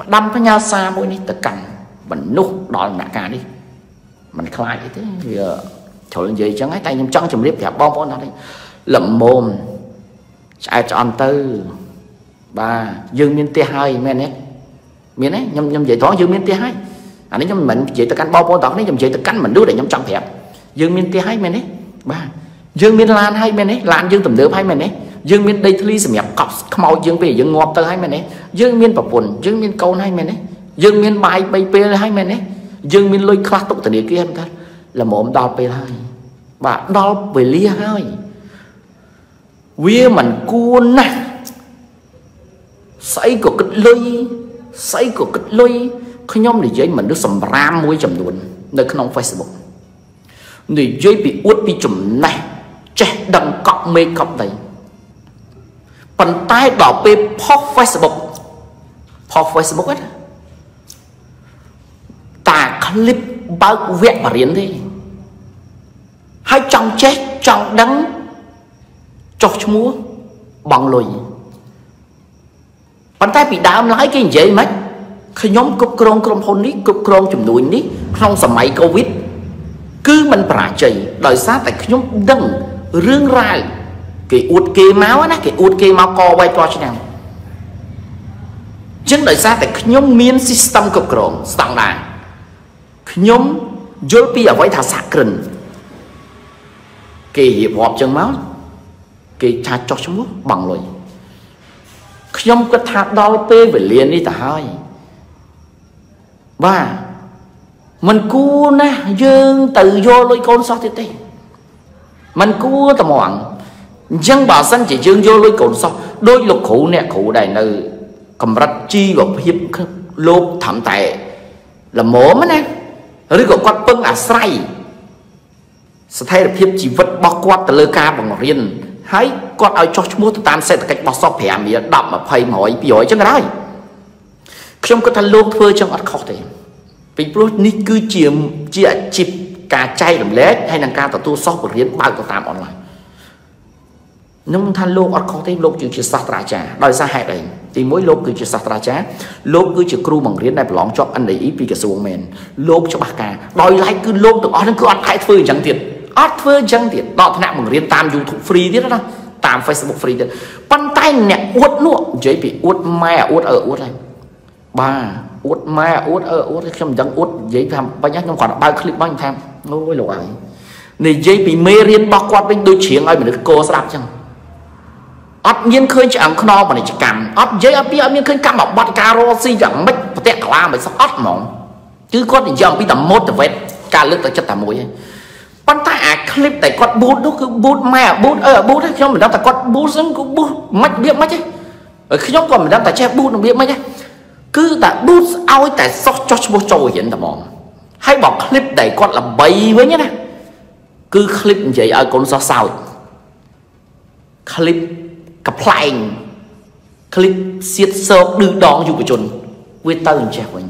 ផ្ដាំផ្ញើសារមួយនេះទៅកាន់មនុស្សដល់ដំណាក់កាលនេះมันខ្លាចអីទេវាជ្រុលនិយាយអញ្ចឹងហើយតែខ្ញុំចង់ជម្រាបប្រាប់បងប្អូនថាលំមុំឆ្អែតឆ្អន់ទៅបាទយើងមានផ្ទះហើយមែនទេមានទេខ្ញុំខ្ញុំនិយាយត្រង់យើងមានផ្ទះហើយ អានេះខ្ញុំមិននិយាយទៅកាន់បងប្អូនទាំងនេះខ្ញុំនិយាយទៅកាន់មនុស្សដែលខ្ញុំចង់ប្រាប់យើងមានផ្ទះហើយមែនទេបាទយើងមានឡានហើយមែនទេឡានយើងទំនើបហើយមែនទេយើងមានដីធ្លីសម្រាប់កប់ខ្មោចយើងពេលយើងងាប់ទៅហើយមែនទេយើងមានប្រពន្ធយើងមានកូនហើយមែនទេយើងមានបាយ3ពេលហើយមែនទេយើងមានលុយខ្លះទុកធនាគារតែល្មមដល់ពេលហើយបាទដល់វេលាហើយវាមិនគួរណាស់ស្អីក៏គិតលុយស្អីក៏គិតលុយ ខ្ញុំនិយាយមនុស្សសម្រាមមួយចំនួននៅក្នុង Facebook និយាយពីអួតពីចំណេះចេះដឹងកក់មេកប់ដីប៉ុន្តែដល់ពេលផុស Facebook ផុស Facebook ហ្នឹងតាคลิปបើកវគ្គបរៀនទេហើយចង់ចេះចង់ដឹងចុះឈ្មោះបងលុយប៉ុន្តែពីដើមឡើយគេនិយាយមិនខ្ ញុំគ្រប់គ្រងក្រុមហ៊ុននេះគ្រប់គ្រងជំនួយនេះក្នុងសម័យកូវីដគឺมันបរាជ័យដោយសារតែខ្ញុំដឹងរឿងរ៉ាវគេអួតគេមកណាគេអួតគេមកកវៃតឆ្នាំចឹងដោយសារតែខ្ញុំមាន system គ្រប់គ្រងស្តង់ដារខ្ញុំយល់ពីអ្វីថាសាក្រិនគេរៀបរាប់ចឹងមកគេថាចោះឈ្មោះបងលុយខ្ញុំគិតថាដល់ពេលវេលានេះទៅហើយ បាទมันគួរណាស់យើងទៅយកលុយកូនសោះទៀតទេมันគួរត្មងអញ្ចឹងបើសិនជាយើងយកលុយកូនសោះដោយលោកគ្រូអ្នកគ្រូដែលនៅកម្រិតជីវភាពលោកត្រឹមតែល្មមណាឬក៏គាត់ពឹងអាស្រ័យស្ថិរភាពជីវិតរបស់គាត់ទៅលើការបង្រៀនហើយគាត់ឲ្យចោះឈ្មោះទៅតាមសេដ្ឋកិច្ចរបស់សព5រៀល10 20 100 200ចឹងហើយ ខ្ញុំគិតថាលោកធ្វើចឹងអត់ខុសទេពីព្រោះនេះគឺជាជាអាជីពការចែករំលែកហើយនឹងការទទួលសោះបរិញ្ញាបត្របើកទៅតាមអនឡាញខ្ញុំថាលោកអត់ខុសទេលោកគឺជាសាស្ត្រាចារ្យដោយសារហេតុអីទីមួយលោកគឺជាសាស្ត្រាចារ្យលោកគឺជាគ្រូបង្រៀនដែលប្រឡងជាប់ NDE ពីក្រសួងមែនលោកច្បាស់ការដោយឡែកគឺលោកទាំងអស់ហ្នឹងគឺអត់ខែធ្វើអញ្ចឹងទៀតអត់ធ្វើអញ្ចឹងទៀតដល់ថ្នាក់បង្រៀនតាម YouTube free ទៀតណាតាម Facebook free ទៀតប៉ុន្តែអ្នកអួតនោះនិយាយពីអួតម៉ែអួតអើអួតហើយ បាទអួតម៉ែអួតអឺអួតខ្ញុំមិនដឹងអួតនិយាយថាបាញ់ខ្ញុំគាត់បើកឃ្លីបបាញ់ថាអូយលោកអើយនិយាយពីមេរៀនរបស់គាត់វិញដូចជ្រៀងឲ្យមនុស្សកោស្ដាប់ចឹងអត់មានឃើញឆ្អឹងខ្នងពាណិជ្ជកម្មអត់និយាយឲ្យពីអត់មានឃើញកម្មបត្តិការរស់ស៊ីយ៉ាងម៉េចប្រតិកលាមិនសោះអត់ហ្មងគឺគាត់និយាយអំពីតែ motivate ការលើកទៅចិត្តតែមួយឯងប៉ុន្តែអាឃ្លីបតែគាត់ boot នោះគឺ boot ម៉ែ boot អឺ boot ខ្ញុំមិនដឹងតែគាត់ boot ហ្នឹងគឺ boot មិនវាមិនឯងខ្ញុំក៏មិនដឹងតែចេះ boot នឹងវាមិនឯង គឺតែ boot ឲ្យតែសោះចោះឈ្មោះចូលរៀនតែហ្មងហើយបើ clip ដែលគាត់ល្បីវិញណាគឺ clip និយាយឲ្យកូនសោះសោច clip កប្លែង clip សៀតសោកឌឺដងយុវជនវាទៅអញ្ចេះវិញ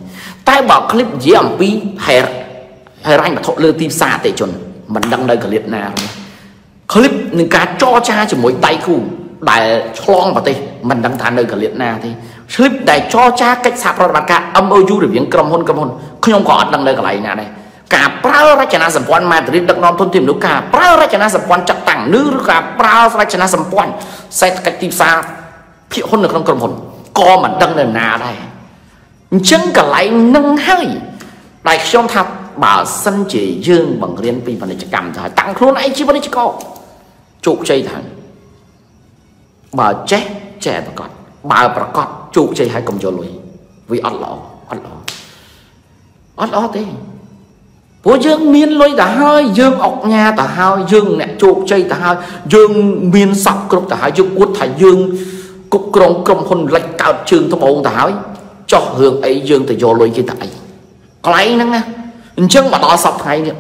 តែបើ clip និយាយអំពីហេហេរ៉ាញ់វត្ថុលើទីផ្សារអតិជនមិនដឹងនៅកលៀតណា clip នឹងការចរចាជាមួយដៃគូដែលឆ្លងប្រទេសមិនដឹងថានៅកលៀតណាទេ ឆ្លិបដែលចរចាកិច្ចសហប្រតិបត្តិការ MOU រវាងក្រុមហ៊ុនក្រុមហ៊ុនខ្ញុំក៏អត់ដឹងនៅកន្លែងណាដែរការប្រើរចនាសម្ព័ន្ធម៉ាឌ្រីតដឹកនាំទុនធានមនុស្សការប្រើរចនាសម្ព័ន្ធចាត់តាំងឬការប្រើរចនាសម្ព័ន្ធសេដ្ឋកិច្ចទីផ្សារភាគហ៊ុននៅក្នុងក្រុមហ៊ុនក៏មិនដឹងនៅណាដែរអញ្ចឹងកន្លែងនឹងហើយដែលខ្ញុំថាបើសិនជាយើងបង្រៀនពីពាណិជ្ជកម្មទៅហើយតាំងខ្លួនឯងជាពាណិជ្ជករជោគជ័យទៅបើចេះចេះប្រកប បើប្រកបជោគជ័យហើយកុំយកលុយវាអត់ល្អអត់ល្អអត់ល្អទេព្រោះយើងមានលុយទៅហើយយើងអុកញ៉ាទៅហើយយើងអ្នកជោគជ័យទៅហើយយើងមានសពគ្រប់ទៅហើយយើងអួតថាយើងគ្រប់គ្រងក្រុមហ៊ុនលិចកើតជើងត្បូងទៅហើយចោះរឿងអីយើងទៅយកលុយគេទៅអីកន្លែងហ្នឹងណាអញ្ចឹងមកដល់សពថ្ងៃនេះ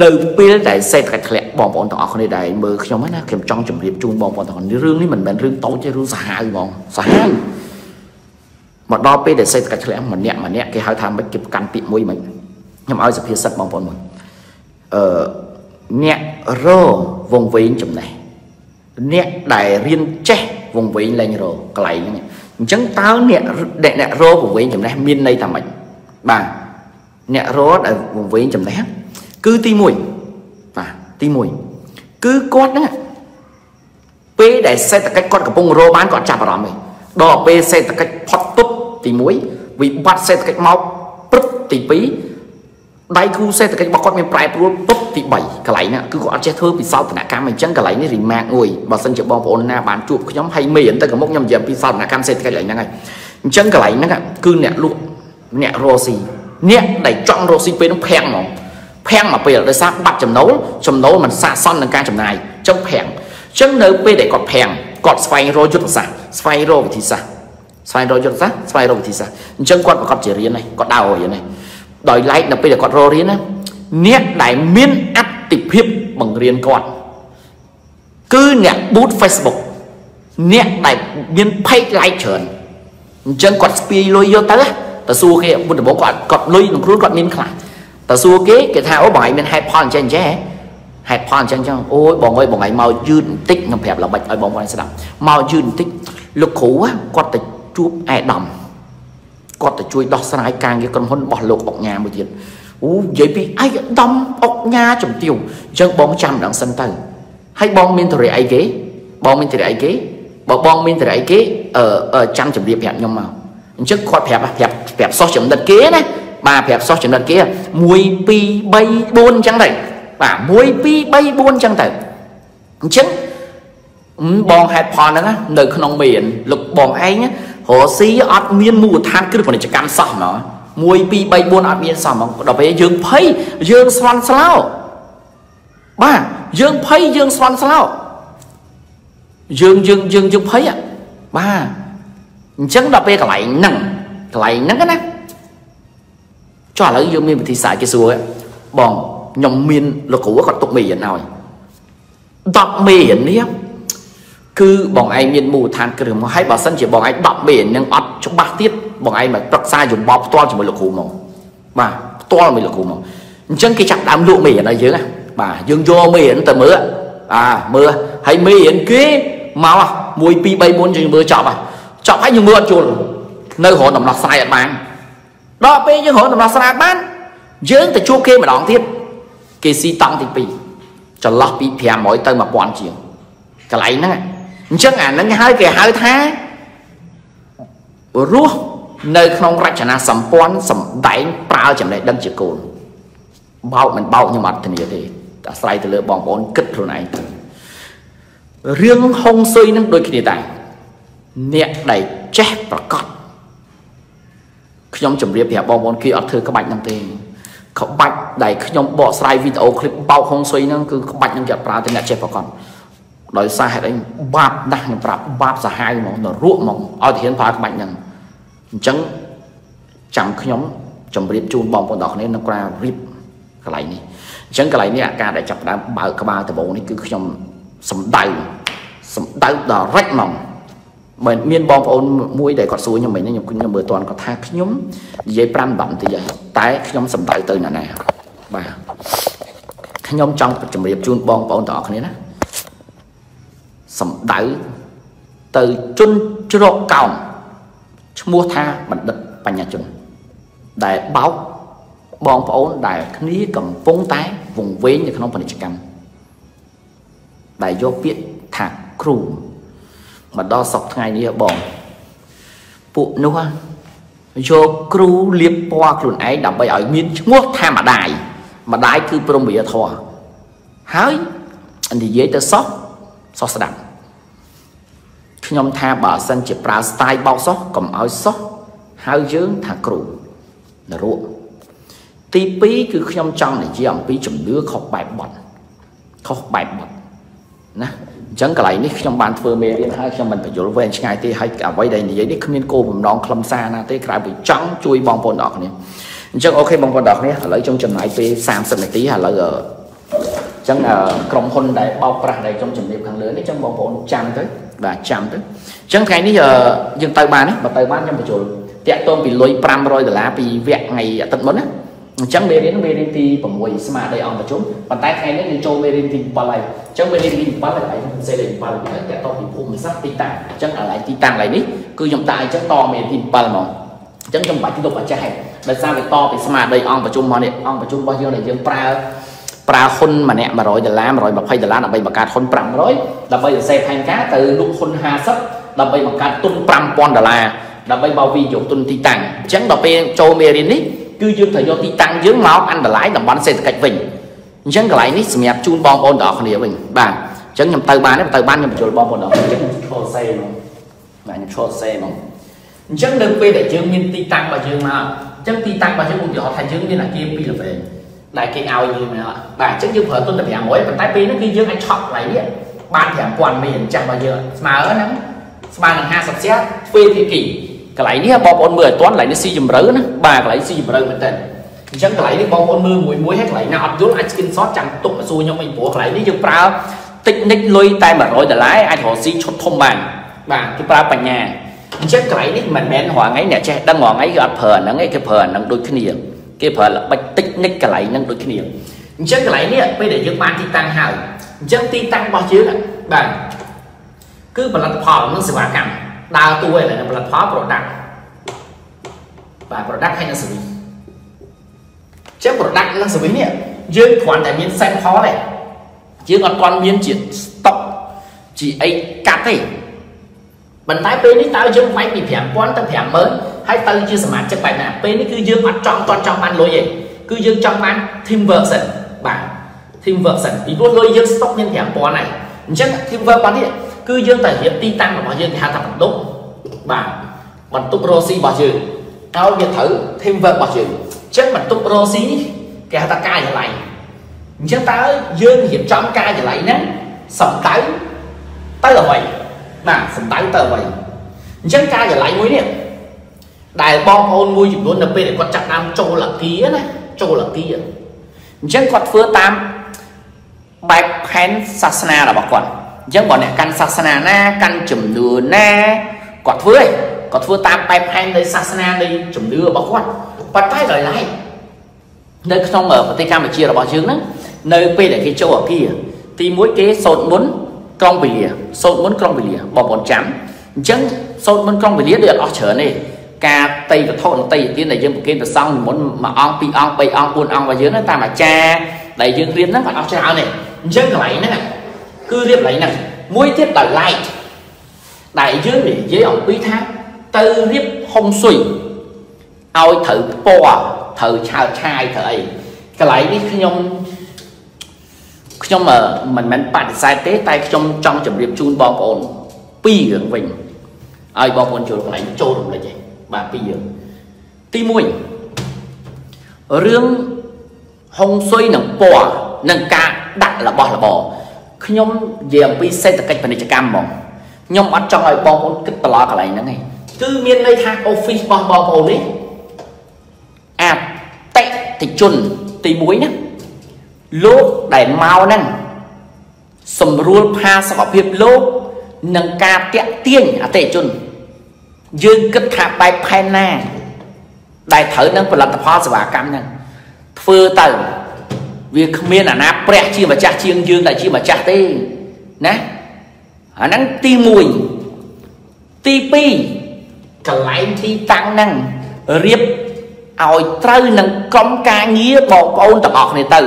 នៅពេលដែលសេដ្ឋកិច្ចធ្លាក់បងប្អូនទាំងអស់គ្នាដែលមើលខ្ញុំណាខ្ញុំចង់ជម្រាបជូនបងប្អូនទាំងអស់គ្នារឿងនេះមិនមែនរឿងតូចទេរឿងសាហាវហ្មងសាហាវមកដល់ពេលដែលសេដ្ឋកិច្ចធ្លាក់ម្នាក់ម្នាក់គេហៅថាមិនគេប្រកាន់ពាក្យមួយមិនខ្ញុំឲ្យសុភាសិតបងប្អូនមួយអឺអ្នករវងវែងចំណេះអ្នកដែលរៀនចេះវងវែងលែងរកន្លែងហ្នឹងអញ្ចឹងតើអ្នកអ្នករវងវែងចំណេះមានន័យថាម៉េចបាទអ្នករដែលវងវែងចំណេះ គឺទី1បាទទី1គឺគាត់ហ្នឹងពេលដែលសេដ្ឋកិច្ចគាត់កំពុងរោបានគាត់ចាប់អារម្មណ៍ឯងដល់ពេលសេដ្ឋកិច្ចផុតទុបទី1វិបត្តិសេដ្ឋកិច្ចមកព្រឹបទី2ដៃគូសេដ្ឋកិច្ចរបស់គាត់មានប្រែប្រួលពុបទី3កន្លែងហ្នឹងគឺគាត់អត់ចេះធ្វើពិសោធនកម្មអញ្ចឹងកន្លែងនេះរីម៉ាកមួយបើសិនជាបងប្អូនណាបានជួបខ្ញុំហើយមានទៅកមុខខ្ញុំនិយាយពីសោធនកម្មសេដ្ឋកិច្ចកន្លែងហ្នឹងហើយអញ្ចឹងកន្លែងហ្នឹងគឺអ្នកលក់អ្នករស់ស៊ីអ្នកដែលចង់រស់ស៊ីពេលហ្នឹងភាំងហ្មង ភាំងមកពេលដោយសារបាត់ចំណូលចំណូលមិនស័ក្តិសមនឹងការចំណាយអញ្ចឹងភាំងអញ្ចឹងនៅពេលដែលគាត់ភាំងគាត់ស្វែងរកយុទ្ធសាស្ត្រស្វែងរកវិធីសាស្ត្រស្វែងរកយុទ្ធសាស្ត្រស្វែងរកវិធីសាស្ត្រអញ្ចឹងគាត់ប្រកបជារៀនហើយគាត់ដើររៀនហើយដោយឡែកនៅពេលដែលគាត់រករៀនណាអ្នកដែលមានអតិភិបបង្រៀនគាត់គឺអ្នក boot Facebook អ្នកដែលមាន page like ច្រើនអញ្ចឹងគាត់ស្ពាយលុយយកទៅទៅសួរគេមុនដំបូងគាត់គាត់លុយក្នុងខ្លួនគាត់មានខ្លះ ទៅសួរគេគេថាអូបងឯងមានហេតុផលអញ្ចឹងអញ្ចឹងហេតុផលអញ្ចឹងអញ្ចឹងអូយបងអើយបងឯងមកយឺតបន្តិចខ្ញុំប្រាប់ល្បិចឲ្យបងប្អូនស្ដាប់មកយឺតបន្តិចលោកគ្រូគាត់ទៅជួបអេដាមគាត់ទៅជួយដោះស្រាយការងារក្រុមហ៊ុនរបស់លោកអុកញ៉ាមួយទៀតអូនិយាយពីឯកឧត្តមអុកញ៉ាជំទាវអញ្ចឹងបងចាំដល់សិនទៅហើយបងមានទរិអីគេបងមានទរិអីគេបើបងមានទរិអីគេអឺចាំជម្រាបប្រាប់ខ្ញុំមកអញ្ចឹងគាត់ប្រាប់ប្រាប់ប្រាប់សោះចំណិតគេណា បាទប្រាប់សោះចំណិតគេ1 2 3 4អញ្ចឹងទៅបាទ1 2 3 4អញ្ចឹងទៅអញ្ចឹងបងហេតុផលហ្នឹងនៅក្នុងមាន លោកបងឯងរស់ស៊ីអត់មានមូលដ្ឋានគ្រឹះពាណិជ្ជកម្មសោះហ្មង1 2 3 4អត់មានសោះហ្មងដល់ពេលយើងភ័យយើងស្លន់ស្លោបាទយើងភ័យយើងស្លន់ស្លោយើងយើងយើងយើងភ័យបាទអញ្ចឹងដល់ពេលកន្លែងហ្នឹងកន្លែងហ្នឹងណា ចុះឥឡូវយើងមានវិធីសាស្ត្រគេសួរបងខ្ញុំមានលោកគ្រូគាត់ទុកមេរៀនឲ្យ10មេរៀននេះគឺបងឯងមានមូលដ្ឋានគ្រឹះមកហើយបើសិនជាបងឯង10មេរៀននឹងអត់ច្បាស់ទៀតបងឯងមកប្រឹក្សាយោបល់ផ្ទាល់ជាមួយលោកគ្រូមកបាទផ្ទាល់ជាមួយលោកគ្រូមកអញ្ចឹងគេចាប់ដើមលក់មេរៀនឲ្យយើងណាបាទយើងយកមេរៀនទៅមើលអាមើលហើយមេរៀនគេមក1 2 3 4យើងមើលចប់ហើយចប់ហើយយើងមើលអត់ជុលនៅរហូតដំណោះស្រាយអត់បាន ដល់ពេលយើងរកដំណោះស្រាយបាន យើងទៅជួបគេម្ដងទៀតគេស៊ីតង់ទី2ចន្លោះពី500ទៅ1000ជាងកន្លែងហ្នឹងអញ្ចឹងអាហ្នឹងហើយគេហៅថារស់នៅក្នុងរចនាសម្ព័ន្ធសម្ដែងប្រើចំណេះដឹងជាគោលបោកមិនបោកខ្ញុំអត់ធានាទេអាស្រ័យទៅលើបងប្អូនគិតខ្លួនឯងទៅរឿងហុងស៊ុយនឹងដូចគ្នាដែរអ្នកដែលចេះប្រកប ខ្ញុំជម្រាបប្រាប់បងប្អូនគេអត់ធ្វើក្បាច់ហ្នឹងទេក្បាច់ដែលខ្ញុំបកស្រាយវីដេអូឃ្លីបបោកហុងស៊ុយហ្នឹងគឺក្បាច់ហ្នឹងគេអត់ប្រើទេអ្នកចេះប្រកបដោយសារហេតុអីបាបណាស់ខ្ញុំប្រាប់បាបសាហាវហ្មងនរកហ្មងឲ្យទៅហ៊ានប្រើក្បាច់ហ្នឹងអញ្ចឹងចាំខ្ញុំជម្រាបជូនបងប្អូនទាំងគ្នានៅក្រៅរៀបកន្លែងនេះអញ្ចឹងកន្លែងនេះអាការដែលចាប់ដើមបើកក្បាលដំបូងនេះគឺខ្ញុំសំដៅសំដៅដល់រ៉េចហ្មង បើមានបងប្អូនមួយដែលគាត់សួរខ្ញុំមិញខ្ញុំខ្ញុំមើលតន់គាត់ថាខ្ញុំនិយាយ5បន្តិចហើយតែខ្ញុំសំដៅទៅណាណាបាទខ្ញុំចង់ជម្រាបជូនបងប្អូនទាំងអស់គ្នាណាសំដៅទៅជនជ្រកកោនឈ្មោះថាបណ្ឌិតបញ្ញាជន ដែលបោកបងប្អូនដែលគ្នាកំពុងតែវង្វេងនៅក្នុងពាណិជ្ជកម្មដែលយកពាក្យថាគ្រូ មកដល់សពថ្ងៃនេះបងពួកនោះយកគ្រូលៀបពណ៌ខ្លួនឯងដើម្បីឲ្យមានឈ្មោះថាម្ដាយម្ដាយគឺព្រមវិយធម៌ហើយនិយាយទៅសោះសោះស្ដាប់ខ្ញុំថាបើសិនជាប្រើស្ទាយបោកសោះកុំឲ្យសោះហៅយើងថាគ្រូនរកទី2គឺខ្ញុំចង់និយាយអំពីជំនឿខុសបែបបត់ខុសបែបបត់ណា អញ្ចឹងកន្លែងនេះខ្ញុំបានធ្វើមេរៀនហើយខ្ញុំមិនបញ្យល់វែងឆ្ងាយទេហើយអ្វីដែលនិយាយនេះគ្មានគោលបំណងខ្លឹមសារណាទេក្រៅពីចង់ជួយបងប្អូនទាំងអស់គ្នាអញ្ចឹងអូខេបងប្អូនទាំងអស់គ្នាឥឡូវខ្ញុំចំណាយពេល30នាទីឥឡូវអញ្ចឹងក្រុមហ៊ុនដែលបោកប្រាស់ដែលខ្ញុំជំរាបខាងលើនេះអញ្ចឹងបងប្អូនចាំទៅបាទចាំទៅអញ្ចឹងថ្ងៃនេះយើងទៅបានទេបើទៅបានខ្ញុំបញ្យល់តាក់ទងពីលុយ500ដុល្លារពីវគ្គថ្ងៃអាទិត្យមុនណា អញ្ចឹងមេរៀនមេរៀនទី6ស្មារតីអង្គប្រជុំប៉ុន្តែថ្ងៃនេះយើងចូលមេរៀនទី7ហើយអញ្ចឹងមេរៀនទី7ហើយសេលេខ7ហ្នឹងតែតពីភូមិសាស្ត្រទីតាំងអញ្ចឹងកន្លែងទីតាំងកន្លែងនេះគឺខ្ញុំដាក់អញ្ចឹងតមេរៀនទី7ហ្មងអញ្ចឹងខ្ញុំបាច់ទុកអាចារ្យដោយសារវាតពីស្មារតីអង្គប្រជុំមកនេះអង្គប្រជុំរបស់យើងដែលយើងប្រើប្រើហ៊ុនម្នាក់100ដុល្លារ120ដុល្លារដើម្បីបង្កើតហ៊ុន500ដើម្បីសរសេរផែនការទៅលុបហ៊ុន50ដើម្បីបង្កើតទុន5000ដុល្លារដើម្បីបោវិនិយោគទុនទីតាំងអញ្ចឹងដល់ពេលចូលមេរៀននេះ គឺយើងត្រូវយកទីតាំងយើងមកអន្តឡាយតំបន់សេដ្ឋកិច្ចវិញអញ្ចឹងកន្លែងនេះសម្រាប់ជូនបងប្អូនទាំងអស់គ្នាវិញបាទអញ្ចឹងខ្ញុំទៅបានទេទៅបានខ្ញុំបញ្ចូលបងប្អូនទាំងអស់គ្នាអញ្ចឹងឈរសេហ្មងបាទខ្ញុំឈរសេហ្មងអញ្ចឹងនៅពេលដែលយើងមានទីតាំងរបស់យើងមកអញ្ចឹងទីតាំងរបស់យើងឧទាហរណ៍ថាយើងមានអាគារ2ល្វែងដែលគេឲ្យយើងមកបាទអញ្ចឹងយើងប្រើទុនតែ500ប៉ុន្តែពេលហ្នឹងគឺយើងអាចឆក់កន្លែងនេះបាន5000មានចាស់របស់យើងស្មើហ្នឹងស្មើនឹង50ជាទ្វេភាគី កន្លែងនេះបងប្អូនមើលឲ្យទាន់កន្លែងនេះស៊ីជម្រៅណាបាទកន្លែងស៊ីជម្រៅមែនតើអញ្ចឹងកន្លែងនេះបងប្អូនមើលមួយមួយហើយកន្លែងណាអត់យល់អាច screenshot ចាំទុកមកសួរខ្ញុំវិញព្រោះកន្លែងនេះយើងប្រើតិចនិចលុយតែ100ដុល្លារអាចរកស៊ីឈុតធំបានបាទគេប្រើបញ្ញាអញ្ចឹងកន្លែងនេះមិនមែនរាល់ថ្ងៃអ្នកចេះដឹងរាល់ថ្ងៃគឺអត់ប្រើអាហ្នឹងឯងគេប្រើអាហ្នឹងដូចគ្នាគេប្រើល្បិចតិចនិចកន្លែងហ្នឹងដូចគ្នាអញ្ចឹងកន្លែងនេះពេលដែលយើងបានទីតាំងហើយអញ្ចឹងទីតាំងរបស់យើងបាទគឺផលិតផលនិងសេវាកម្ម ដើរតួឯនៅផលិតផល product បាទ product ហើយនិង service ចឹង product និង service នេះយើងគ្រាន់តែមាន sample ទេយើងអត់ទាន់មានជា stock ជាអីកាត់ទេប៉ុន្តែពេលនេះតើយើងវាយពី5000ទៅ50000ហើយទៅជាសមាជិកបែបណាពេលនេះគឺយើងអត់ចង់តន់ចង់បានលុយទេគឺយើងចង់បាន team version បាទ team version ពីព្រោះលុយយើង stock មាន5000ហើយអញ្ចឹង team version បាត់នេះ គឺយើងតែរៀបទីតាំងរបស់យើងគេហៅថាបន្ទុកបាទបន្ទុករ៉ូស៊ីរបស់យើងឲ្យវាត្រូវ team work របស់យើងអញ្ចឹងបន្ទុករ៉ូស៊ីនេះគេហៅថាកាយចល័យអញ្ចឹងតើយើងរៀបចំកាយចល័យហ្នឹងសំដៅទៅអ្វីបាទសំដៅទៅអ្វីអញ្ចឹងកាយចល័យមួយនេះដែលបងប្អូនមួយចំនួននៅពេលដែលគាត់ចាប់ដើមចូលលគាណាចូលលគាអញ្ចឹងគាត់ធ្វើតាមបែបផែនសាសនារបស់គាត់ អញ្ចឹងបើអ្នកកាន់សាសនាណាកាន់ជំនឿណាគាត់ធ្វើឯងគាត់ធ្វើតាមបែបផែននៃសាសនានៃជំនឿរបស់គាត់ប៉ុន្តែដោយឡែកនៅក្នុងប្រទេសកម្ពុជារបស់យើងហ្នឹងនៅពេលដែលគេចូលអាគារទី1គេសូត្រមុនក្រុងវេលាសូត្រមុនក្រុងវេលាបងប្អូនចាំអញ្ចឹងសូត្រមុនក្រុងវេលាដូចអត់អស់ច្រើនទេការតៃវត្ថុនតៃទានដែលយើងប្រគេនប្រសងមុនមួយអង្គពីរអង្គបីអង្គ4អង្គរបស់យើងតាមអាចារ្យដែលយើងរៀនហ្នឹងគាត់អស់ច្រើនទេអញ្ចឹងកន្លែងហ្នឹង គឺរៀបកន្លែងហ្នឹងមួយទៀតដោយឡែកដែលយើងនិយាយអំពីថាទៅរៀបហុងស៊ុយឲ្យត្រូវពណ៌ត្រូវឆើតឆាយត្រូវអីកន្លែងនេះខ្ញុំខ្ញុំមិនមែនបដិសេធទេតែខ្ញុំចង់ជម្រាបជូនបងប្អូនពីររឿងវិញឲ្យបងប្អូនចូលកន្លែងចូលរំលេចឯងបាទពីររឿងទី1រឿងហុងស៊ុយនិងពណ៌និងការដាក់របស់របរ ខ្ញុំនិយាយអំពីសេដ្ឋកិច្ចពាណិជ្ជកម្មហ្មងខ្ញុំអត់ចង់ឲ្យបងប្អូនគិតបន្លកន្លែងហ្នឹងឯងគឺមានន័យថា office របស់បងប្អូននេះអតិថិជនទី1ណាលោកដែលមកហ្នឹងសម្រួលផាសុខភាពលោកនឹងការតាក់ទាញអតិថិជន យើងគិតថាបែបផែនណា ដែលត្រូវនឹងផលិតផលសេវាកម្មហ្នឹងធ្វើទៅ វាគ្មានអាណាព្រះជាម្ចាស់ជាងយើងតែជាម្ចាស់ទេណាអាហ្នឹងទី1 ទី2កន្លែងទីតាំងហ្នឹងរៀបឲ្យត្រូវនឹងក្រុមការងារបងប្អូនទាំងអស់គ្នាទៅ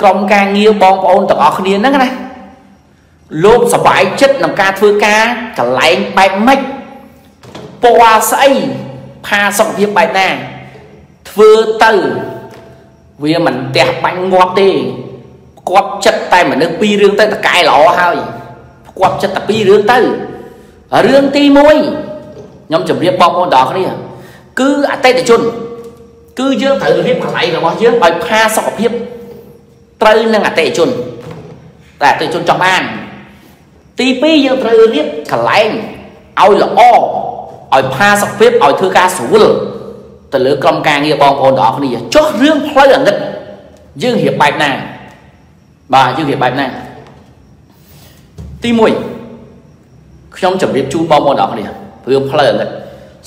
ក្រុមការងារបងប្អូនទាំងអស់គ្នាហ្នឹងណាលោកសบายចិត្តក្នុងការធ្វើការកន្លែងបែបម៉េចពណ៌ស្អីផាសុខភាពបែបណាធ្វើទៅ វាមិនទះបាញ់ងាប់ទេគាត់ចិត្តតែមនុស្សពីររឿងទៅតកែល្អហើយគាត់ចិត្តតែពីររឿងទៅរឿងទី1ខ្ញុំជម្រាបបងប្អូនទាំងអស់គ្នាគឺអតិថិជន គឺយើងត្រូវរៀបកន្លែងរបស់យើងឲ្យផាសុខភាពត្រូវនឹងអតិថិជនតែអតិថិជនចង់បាន ទី2យើងត្រូវរៀបកន្លែងឲ្យល្អឲ្យផាសុខភាពឲ្យធ្វើការស្រួល ទៅលើក្រុមការងារបងប្អូនទាំងអស់គ្នាចុះរឿងផ្លូវអាណិតយើងរៀបបែបណាបាទយើងរៀបបែបណាទី1ខ្ញុំជម្រាបជូនបងប្អូនទាំងអស់គ្នារឿងផ្លូវអាណិត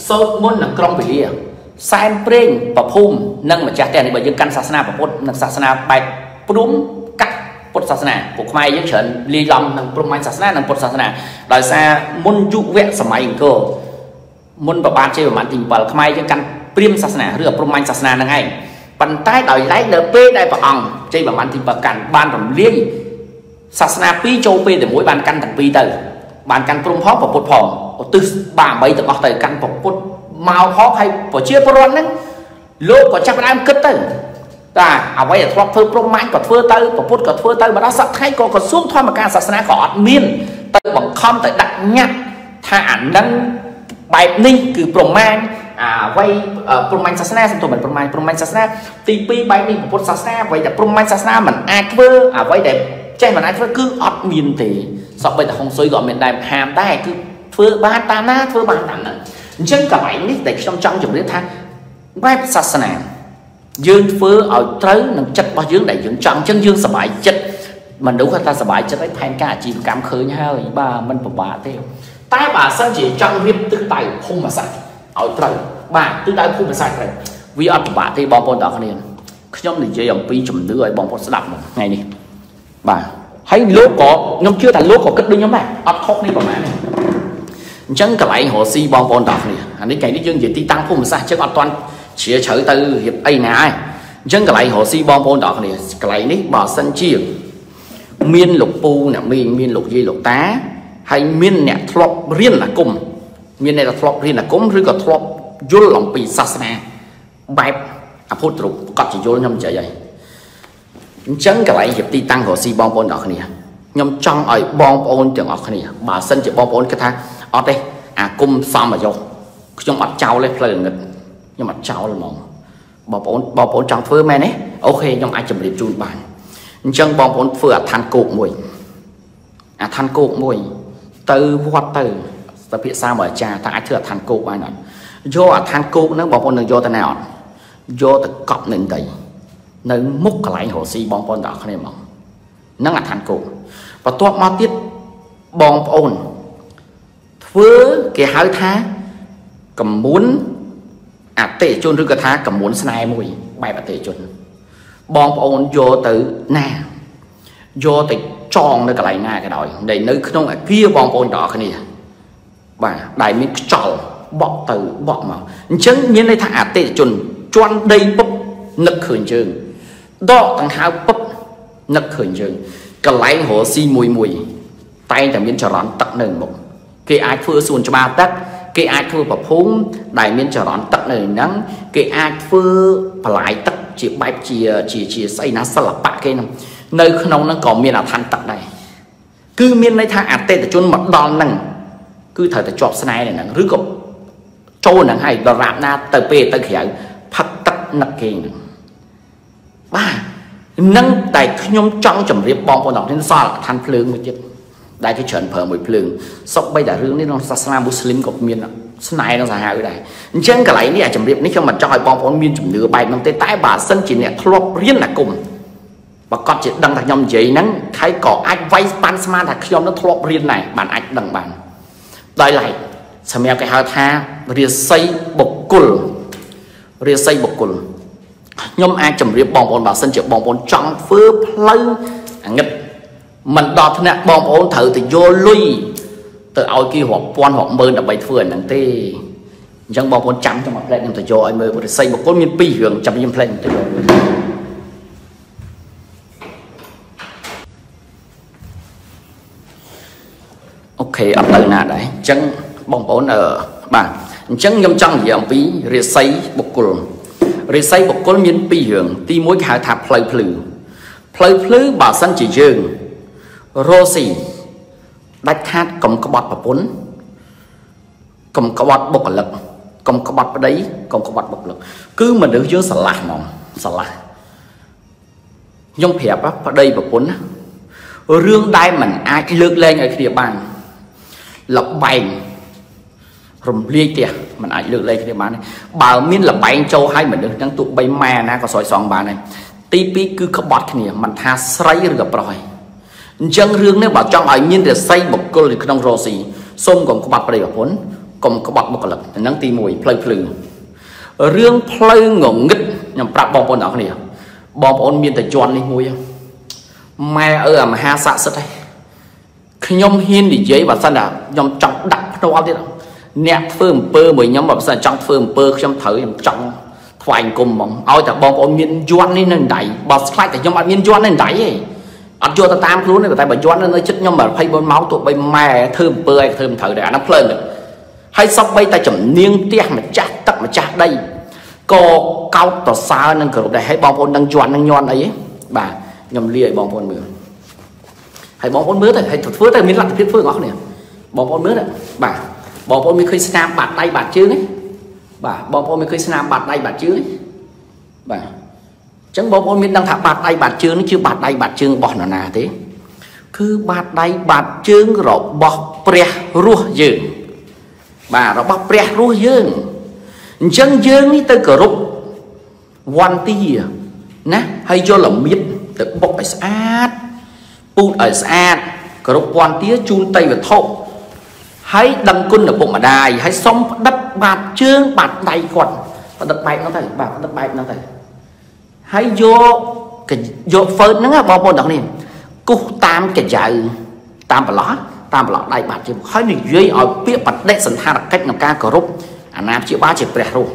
សោតមុននឹងក្រុមពលាសែនព្រេងប្រភូមិនិងម្ចាស់ផ្ទះនេះបើយើងកាន់សាសនាពុទ្ធនិងសាសនាបែបព្រំកាត់ពុទ្ធសាសនាពួកខ្មែរយើងច្រើនលាយឡំនឹងព្រហ្មញ្ញសាសនានិងពុទ្ធសាសនាដោយសារមុនយុវៈសម័យអង្គរមុនប្របាទជ័យប្រមាណទី7ខ្មែរយើងកាន់ ព្រាហ្មណ៍សាសនាឬព្រហ្មញ្ញសាសនានឹងឯងប៉ុន្តែដោយឡែកនៅពេលដែលព្រះអង្គជ័យប្រមាណទី7កាន់បានរំលាយសាសនាពីរចូលពេលតែមួយបានកាន់ទាំងពីរទៅបានកាន់ព្រំផងពុទ្ធផងឧទ្ទិសបា8ទាំងអស់ទៅកាន់ពុទ្ធមកផងហើយប្រជាពលរដ្ឋហ្នឹងលោកក៏ចាប់ផ្ដើមគិតទៅតាអ្វីដែលធ្លាប់ធ្វើព្រំមាញ់ក៏ធ្វើទៅពុទ្ធក៏ធ្វើទៅបណ្ដោះសក្តិក៏ក្រសួងធម្មការសាសនាក៏អត់មានទៅបង្ខំទៅដាក់ញត្តិថាអានឹងបែបនេះគឺព្រំមាញ់ អ្វីព្រំមាញ់សាសនាសំទោសមិនព្រំមាញ់ព្រំមាញ់សាសនាទី2បែបនេះពុទ្ធសាសនាអ្វីដែលព្រំមាញ់សាសនាមិនអាចធ្វើអ្វីដែលចេះមិនអាចធ្វើគឺអត់មានទេសពបីតែហុងស៊ុយក៏មានដែរហាមដែរគឺធ្វើបានតាមណាធ្វើបានតាមហ្នឹងអញ្ចឹងកន្លែងនេះដែលខ្ញុំចង់ជម្រាបថាបែបសាសនាយើងធ្វើឲ្យត្រូវនឹងចិត្តរបស់យើងដែលយើងចង់អញ្ចឹងយើងសប្បាយចិត្តមនុស្សគាត់ថាសប្បាយចិត្តឲ្យផែនការអាជីវកម្មឃើញហើយបាទมันពិបាកទេតែបើសិនជាចង់រៀបទឹកដៅភូមិសាស្ត្រ ឲ្យត្រូវបាទទឹកដៅភូមិសាស្ត្រត្រូវវាអត់ពិបាកទេបងប្អូនទាំងគ្នាខ្ញុំនិយាយអំពីជំនឿឲ្យបងប្អូនស្ដាប់មកថ្ងៃនេះបាទហើយលោកក៏ខ្ញុំជឿថាលោកក៏គិតដូចខ្ញុំដែរអត់ខុសនេះប្រហែលទេអញ្ចឹងកន្លែងរស់ស៊ីបងប្អូនទាំងគ្នាអានេះថ្ងៃនេះយើងនិយាយទីតាំងភូមិសាស្ត្រអញ្ចឹងអត់ទាន់ជ្រាវជ្រៅទៅរៀបអីណាហើយអញ្ចឹងកន្លែងរស់ស៊ីបងប្អូនទាំងគ្នាកន្លែងនេះបើសិនជាមានលោកពូអ្នកមីងមានលោកយាយលោកតាហើយមានអ្នកធ្លាប់រៀនអាគម មានអ្នកធ្លាប់រៀនអាគមឬក៏ធ្លាប់យល់អំពីសាសនាបែបអពុទ្ធរូបកត់ជាយល់ខ្ញុំនិយាយហើយអញ្ចឹងកន្លែងជាទីតាំងរស់ស៊ីបងប្អូនទាំងគ្នាខ្ញុំចង់ឲ្យបងប្អូនទាំងអស់គ្នាបើសិនជាបងប្អូនគិតថាអត់ទេអាគុំសំអាយុខ្ញុំអត់ចោលទេផ្លូវងឹតខ្ញុំអត់ចោលហ្មងបងប្អូនបងប្អូនចង់ធ្វើមែនទេអូខេខ្ញុំអាចជម្រាបជូនបានអញ្ចឹងបងប្អូនធ្វើអាឋានគោកមួយអាឋានគោកមួយទៅវត្តទៅ ទៅភាសាមកអាចារ្យថាអាចធ្វើអាឋានគោកបានអត់យកអាឋានគោកហ្នឹងបងប្អូននឹងយកទៅណាអត់យកទៅកប់នៅដីនៅមុខកន្លែងរស់ស៊ីបងប្អូនទាំងអស់គ្នាហ្មងហ្នឹងអាឋានគោកបន្ទាប់មកទៀតបងប្អូនធ្វើគេហៅថាកមួនអតិជនឬក៏ថាកមួនស្នេហ៍មួយបែបអតិជនបងប្អូនយកទៅណាយកទៅចងនៅកន្លែងណាក៏ដោយដែលនៅក្នុងអាគារបងប្អូនទាំងអស់គ្នា បាទដែលមានខ្យល់បក់ទៅបក់មកអញ្ចឹងមានន័យថាអតិជនជន់ដីពុបនឹកឃើញយើងដកដង្ហើពុបនឹកឃើញយើងកន្លែងរស់ស៊ីមួយមួយតែងតែមានចរន្តទឹកនៅមុខគេអាចធ្វើសួនច្បារទឹកគេអាចធ្វើប្រភូមិដែលមានចរន្តទឹកនៅហ្នឹងគេអាចធ្វើបន្លាយទឹកជាបែបជាជាជាស្អីណាសិល្បៈគេហ្នឹងនៅក្នុងហ្នឹងក៏មានអឋានទឹកដែរគឺមានន័យថាអតិថិជនមកដល់ហ្នឹង គឺត្រូវតែជាប់ស្នេហ៍នៅហ្នឹងឬក៏ចូលហ្នឹងហើយដរាបណា ទៅពេលទៅក្រៅផឹកទឹកនឹកគេហ្នឹងបាទនឹងតែខ្ញុំចង់ជម្រាបបងប្អូនទាំងនេះសល់ឋានភ្លើងមួយទៀតដែលគេច្រើនប្រើមួយភ្លើងសុកបីតែរឿងនេះក្នុងសាសនាមូស្លីមក៏មានស្នេហ៍នឹងសាហាវដែរអញ្ចឹងកន្លែងនេះអាចម្រៀបនេះខ្ញុំមិនចង់ឲ្យបងប្អូនមានជំនឿបែបហ្នឹងទេតែបើសិនជាអ្នកធ្លាប់រៀនអាគមប្រកាសជាដឹងថាខ្ញុំនិយាយហ្នឹងខៃក៏អាចវាយប៉ាន់ស្មានថាខ្ញុំនឹងធ្លាប់រៀនដែរបានអាចដឹងបាន ដោយឡែកសម្រាប់គេហៅថារាសីបុគ្គលរាសីបុគ្គលខ្ញុំអាចជម្រាបបងប្អូនបើសិនជាបងប្អូនចង់ធ្វើផ្លូវអាងឹតមិនដល់ថ្នាក់បងប្អូនត្រូវទៅយកលុយទៅឲ្យគេរាប់ពាន់រាប់ម៉ឺនដើម្បីធ្វើអាហ្នឹងទេអញ្ចឹងបងប្អូនចាំចាំមកផ្លែខ្ញុំទៅយកឲ្យមើលរិស័យបុគ្គលមាន2រឿងចាំខ្ញុំផ្លែខ្ញុំទៅយក ខេអត់ទៅណាដែរអញ្ចឹងបងប្អូនអឺបាទអញ្ចឹងខ្ញុំចង់និយាយអំពីរិស័យបុគ្គលរិស័យបុគ្គលមាន2រឿងទី1គេហៅថាផ្លូវភ្លឺផ្លូវភ្លឺបើសិនជាយើងរស់ស៊ីដាច់ខាតកុំក្បត់ប្រពន្ធកុំក្បត់បុគ្គលិកកុំក្បត់ប្តីកុំក្បត់បុគ្គលិកគឺមនុស្សយើងស្រឡះហ្មងស្រឡះខ្ញុំប្រាប់ប្តីប្រពន្ធណារឿងដែលมันអាចលើកលែងឲ្យគ្នាបាន លបែងរំលាយផ្ទះมันអាចលើកលែងគ្នាបានបើមានលបែងចូលឲ្យមនុស្សទាំងទូបីម៉ែណាក៏ស្រោចសងបានដែរទី2គឺក្បត់គ្នាมันថាស្រីឬក៏ប្រុសឯងអញ្ចឹងរឿងនេះបើចង់ឲ្យមានរស័យបុគ្គលនៅក្នុងរស់ស៊ីសូមកុំក្បត់ប្តីប្រពន្ធកុំក្បត់បុគ្គលិកហ្នឹងទី1ផ្លូវភ្លឺរឿងផ្លូវងងឹតខ្ញុំប្រាប់បងប្អូនទាំងគ្នាបងប្អូនមានតែជន់នេះមួយម៉ែអើអាមហាស័ក្តិសិទ្ធិឯង ខ្ញុំហ៊ាននិយាយបើសិនថាខ្ញុំចង់ដាក់ផ្ទាល់ទៀតអ្នកធ្វើអំពើមួយខ្ញុំបើសិនចង់ធ្វើអំពើខ្ញុំត្រូវខ្ញុំចង់ថ្វាយអង្គមហ្មងឲ្យតែបងប្អូនមានយន់នេះនៅដៃបើខ្លាចតែខ្ញុំអត់មានយន់នៅដៃទេអត់យកទៅតាមខ្លួនទេតែបើយន់នៅចិត្តខ្ញុំ24ម៉ោងទោះបីម៉ែធ្វើអំពើឲ្យធ្វើមិនត្រូវដែរអានោះភ្លើងហើយសពបីតែចំនៀងផ្ទះម្ចាស់ទឹកម្ចាស់ដីក៏កោតប្រសើរនឹងគ្រប់ដែរហើយបងប្អូននឹងយន់នឹងញន់អីបាទខ្ញុំលាឲ្យបងប្អូនមើល ហើយបងប្អូនមើលទៅហើយធ្វើទៅមានលទ្ធភាពធ្វើបងប្អូនបងប្អូនមើលទៅបាទបងប្អូនមានឃើញស្នាមបាត់ដៃបាត់ជើងទេបាទបងប្អូនមានឃើញស្នាមបាត់ដៃបាត់ជើងទេបាទអញ្ចឹងបងប្អូនមានដឹងថាបាត់ដៃបាត់ជើងនេះជាបាត់ដៃបាត់ជើងរបស់នរណាទេគឺបាត់ដៃបាត់ជើងរបស់ព្រះរស់យើងបាទរបស់ព្រះរស់យើងអញ្ចឹងយើងនេះទៅគោរពវន្ទាណាហើយយកលមៀតទៅបុកឲ្យស្អាត ពូតឲ្យស្អាតគោរពវន្ទាជូនតីវត្ថុហើយដឹងគុណឪពុកម្ដាយហើយសុំផ្ដិតបាតជើងបាតដៃគាត់ផ្ដិតបែបហ្នឹងទៅបាទផ្ដិតបែបហ្នឹងទៅហើយយកយកហ្វឺតហ្នឹងបងប្អូនទាំងនេះគោះតាមកញ្ចៅតាមប្រឡោះតាមប្រឡោះដៃបាតជើងហើយនិយាយឲ្យពាក្យបដិសន្តានកិច្ចក្នុងការគោរពអាណាព្យាបាលជាព្រះរស់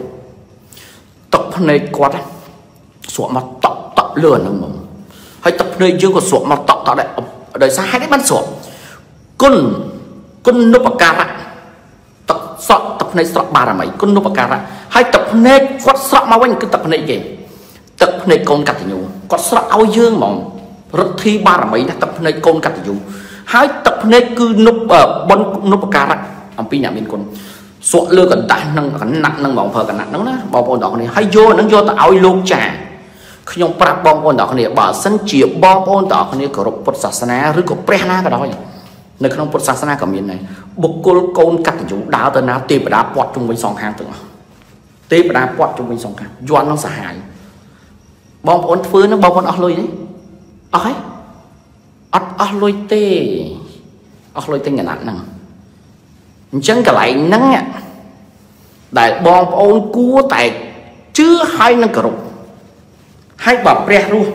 ទឹកភ្នែកគាត់ស្រក់មកតក់តក់លឿនហ្នឹងហ្មង ហើយទឹកភ្នែកយើងក៏ស្រក់មកតក់តក់ដែរដោយសារហេតុនេះបានស្រក់គុណគុណុបការៈទឹកស្រក់ទឹកភ្នែកស្រក់បារមីគុណុបការៈហើយទឹកភ្នែកគាត់ស្រក់មកវិញគឺទឹកភ្នែកគេទឹកភ្នែកកូនកតញ្ញូគាត់ស្រក់ឲ្យយើងហ្មងរទ្ធីបារមីណាទឹកភ្នែកកូនកតញ្ញូហើយទឹកភ្នែកគឺនុបបុណ្យនុបការៈអំពីអ្នកមានគុណសក់លើកណ្ដាស់នឹងកណាត់នឹងបងប្រើកណាត់ហ្នឹងណាបងប្អូនទាំងគ្នាហើយយកហ្នឹងយកទៅឲ្យលោកចា ខ្ញុំប្រាប់បងប្អូនទាំងគ្នាបើសិនជាបងប្អូនទាំងគ្នាគោរពពុទ្ធសាសនាឬក៏ព្រះណាក៏ដោយនៅក្នុងពុទ្ធសាសនាក៏មានដែរបុគ្គលកូនកតញ្ញូដើរទៅណាទេវតាពាត់ជុំវិញសងខាងទាំងអស់ទេវតាពាត់ជុំវិញសងខាងយន់នឹងសហាយបងប្អូនធ្វើនឹងបងប្អូនអស់លុយទេអស់ហើយអត់អស់លុយទេអស់លុយទិញកណាត់ហ្នឹងអញ្ចឹងកន្លែងហ្នឹងដែលបងប្អូនគួរតែជឿហើយនឹងគោរព ហើយបើព្រះរស់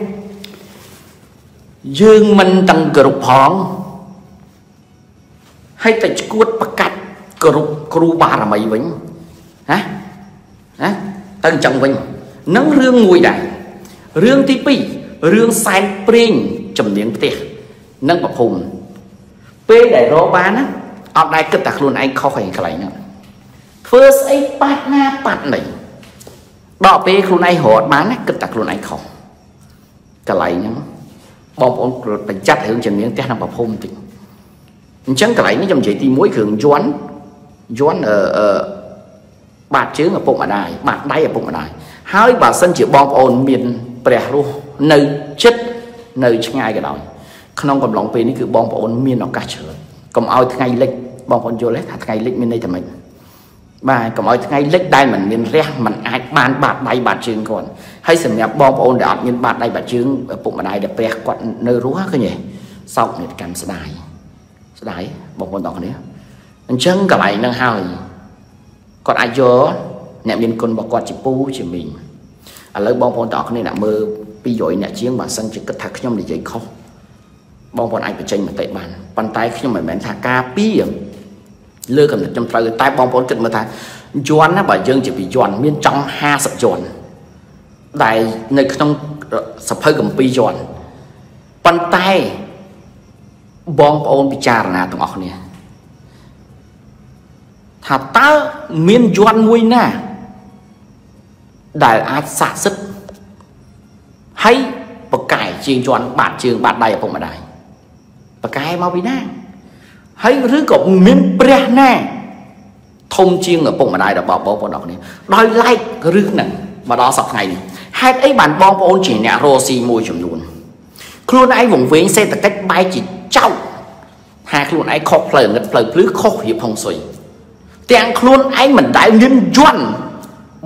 យើងមិនទាំងគោរពផងហើយតែឈួតប្រកាច់គោរពគ្រូបារមីវិញណាណាទៅអញ្ចឹងវិញនឹងរឿងមួយដែររឿងទី2រឿងសែនព្រេងចំនួនផ្ទះនិងប្រភូមិពេលដែលរកបានណាអត់ដែរគិតតែខ្លួនឯងខុសឯងកន្លែងហ្នឹងធ្វើស្អីប៉ាត់ណាប៉ាត់នេះ ដល់ពេលខ្លួនឯងរត់បានណាគិតតែខ្លួនឯងខុសកន្លែងហ្នឹងបងប្អូនបញ្ចាត់រឿងជំនាញផ្ទះនិងប្រភូមិបន្តិចអញ្ចឹងកន្លែងនេះខ្ញុំនិយាយទី1គ្រឿងយន់យន់អឺអឺបាតជើងឪពុកម្ដាយបាតដៃឪពុកម្ដាយហើយបើសិនជាបងប្អូនមានព្រះរស់នៅចិត្តនៅឆ្ងាយក៏ដោយក្នុងកំឡុងពេលនេះគឺបងប្អូនមានឱកាសច្រើនកុំឲ្យថ្ងៃលិចបងប្អូនយល់ទេថាថ្ងៃលិចមានន័យថាម៉េច បាទកុំឲ្យថ្ងៃលិចដែលមិនមានរះមិនអាចបានបាត់ដៃបាត់ជើងគាត់ហើយសម្រាប់បងប្អូនដែលអត់មានបាត់ដៃបាត់ជើងពុកម្ដាយដែលព្រះគាត់នៅរស់ឃើញទេសោកនេះកម្មស្ដាយស្ដាយបងប្អូនទាំងគ្នាអញ្ចឹងកន្លែងហ្នឹងហើយគាត់អាចយកអ្នកមានគុណរបស់គាត់ជាពូជាមីងឥឡូវបងប្អូនទាំងគ្នាអ្នកមើល200អ្នកជាងបើសិនជាគិតថាខ្ញុំនិយាយខុសបងប្អូនអាចបញ្ចេញមតិបានប៉ុន្តែខ្ញុំមិនមែនថាការពី លើកំណត់ខ្ញុំត្រូវតែបងប្អូនគិតមើលថាយន់ណាបើយើងជាពីយន់មានចំ50យន់ដែលនៅក្នុងសភៅកម្ពីយន់ប៉ុន្តែបងប្អូនពិចារណាទាំងអស់គ្នាថាតើមានយន់មួយណា ដែលអាចស័ក្តិសិទ្ធហើយបកែជាងយន់បាត់ជើងបាត់ដៃឪពុកម្ដាយបកែមកពីណា ហើយឬក៏មានព្រះណាធំជាងឪពុកម្ដាយរបស់បងប្អូនអរគ្នាដោយឡែកឬហ្នឹងមកដល់សប្តាហ៍ថ្ងៃនេះហេតុអីបានបងប្អូនជាអ្នករស់ស៊ីមួយចំនួនខ្លួនឯងវង្វេងសេដ្ឋកិច្ចបែរជាចោតថាខ្លួនឯងខុសផ្លូវងឹតផ្លូវភ្លឺខុសរៀបហុងស៊ុយទាំងខ្លួនឯងមិនដែលមានយន់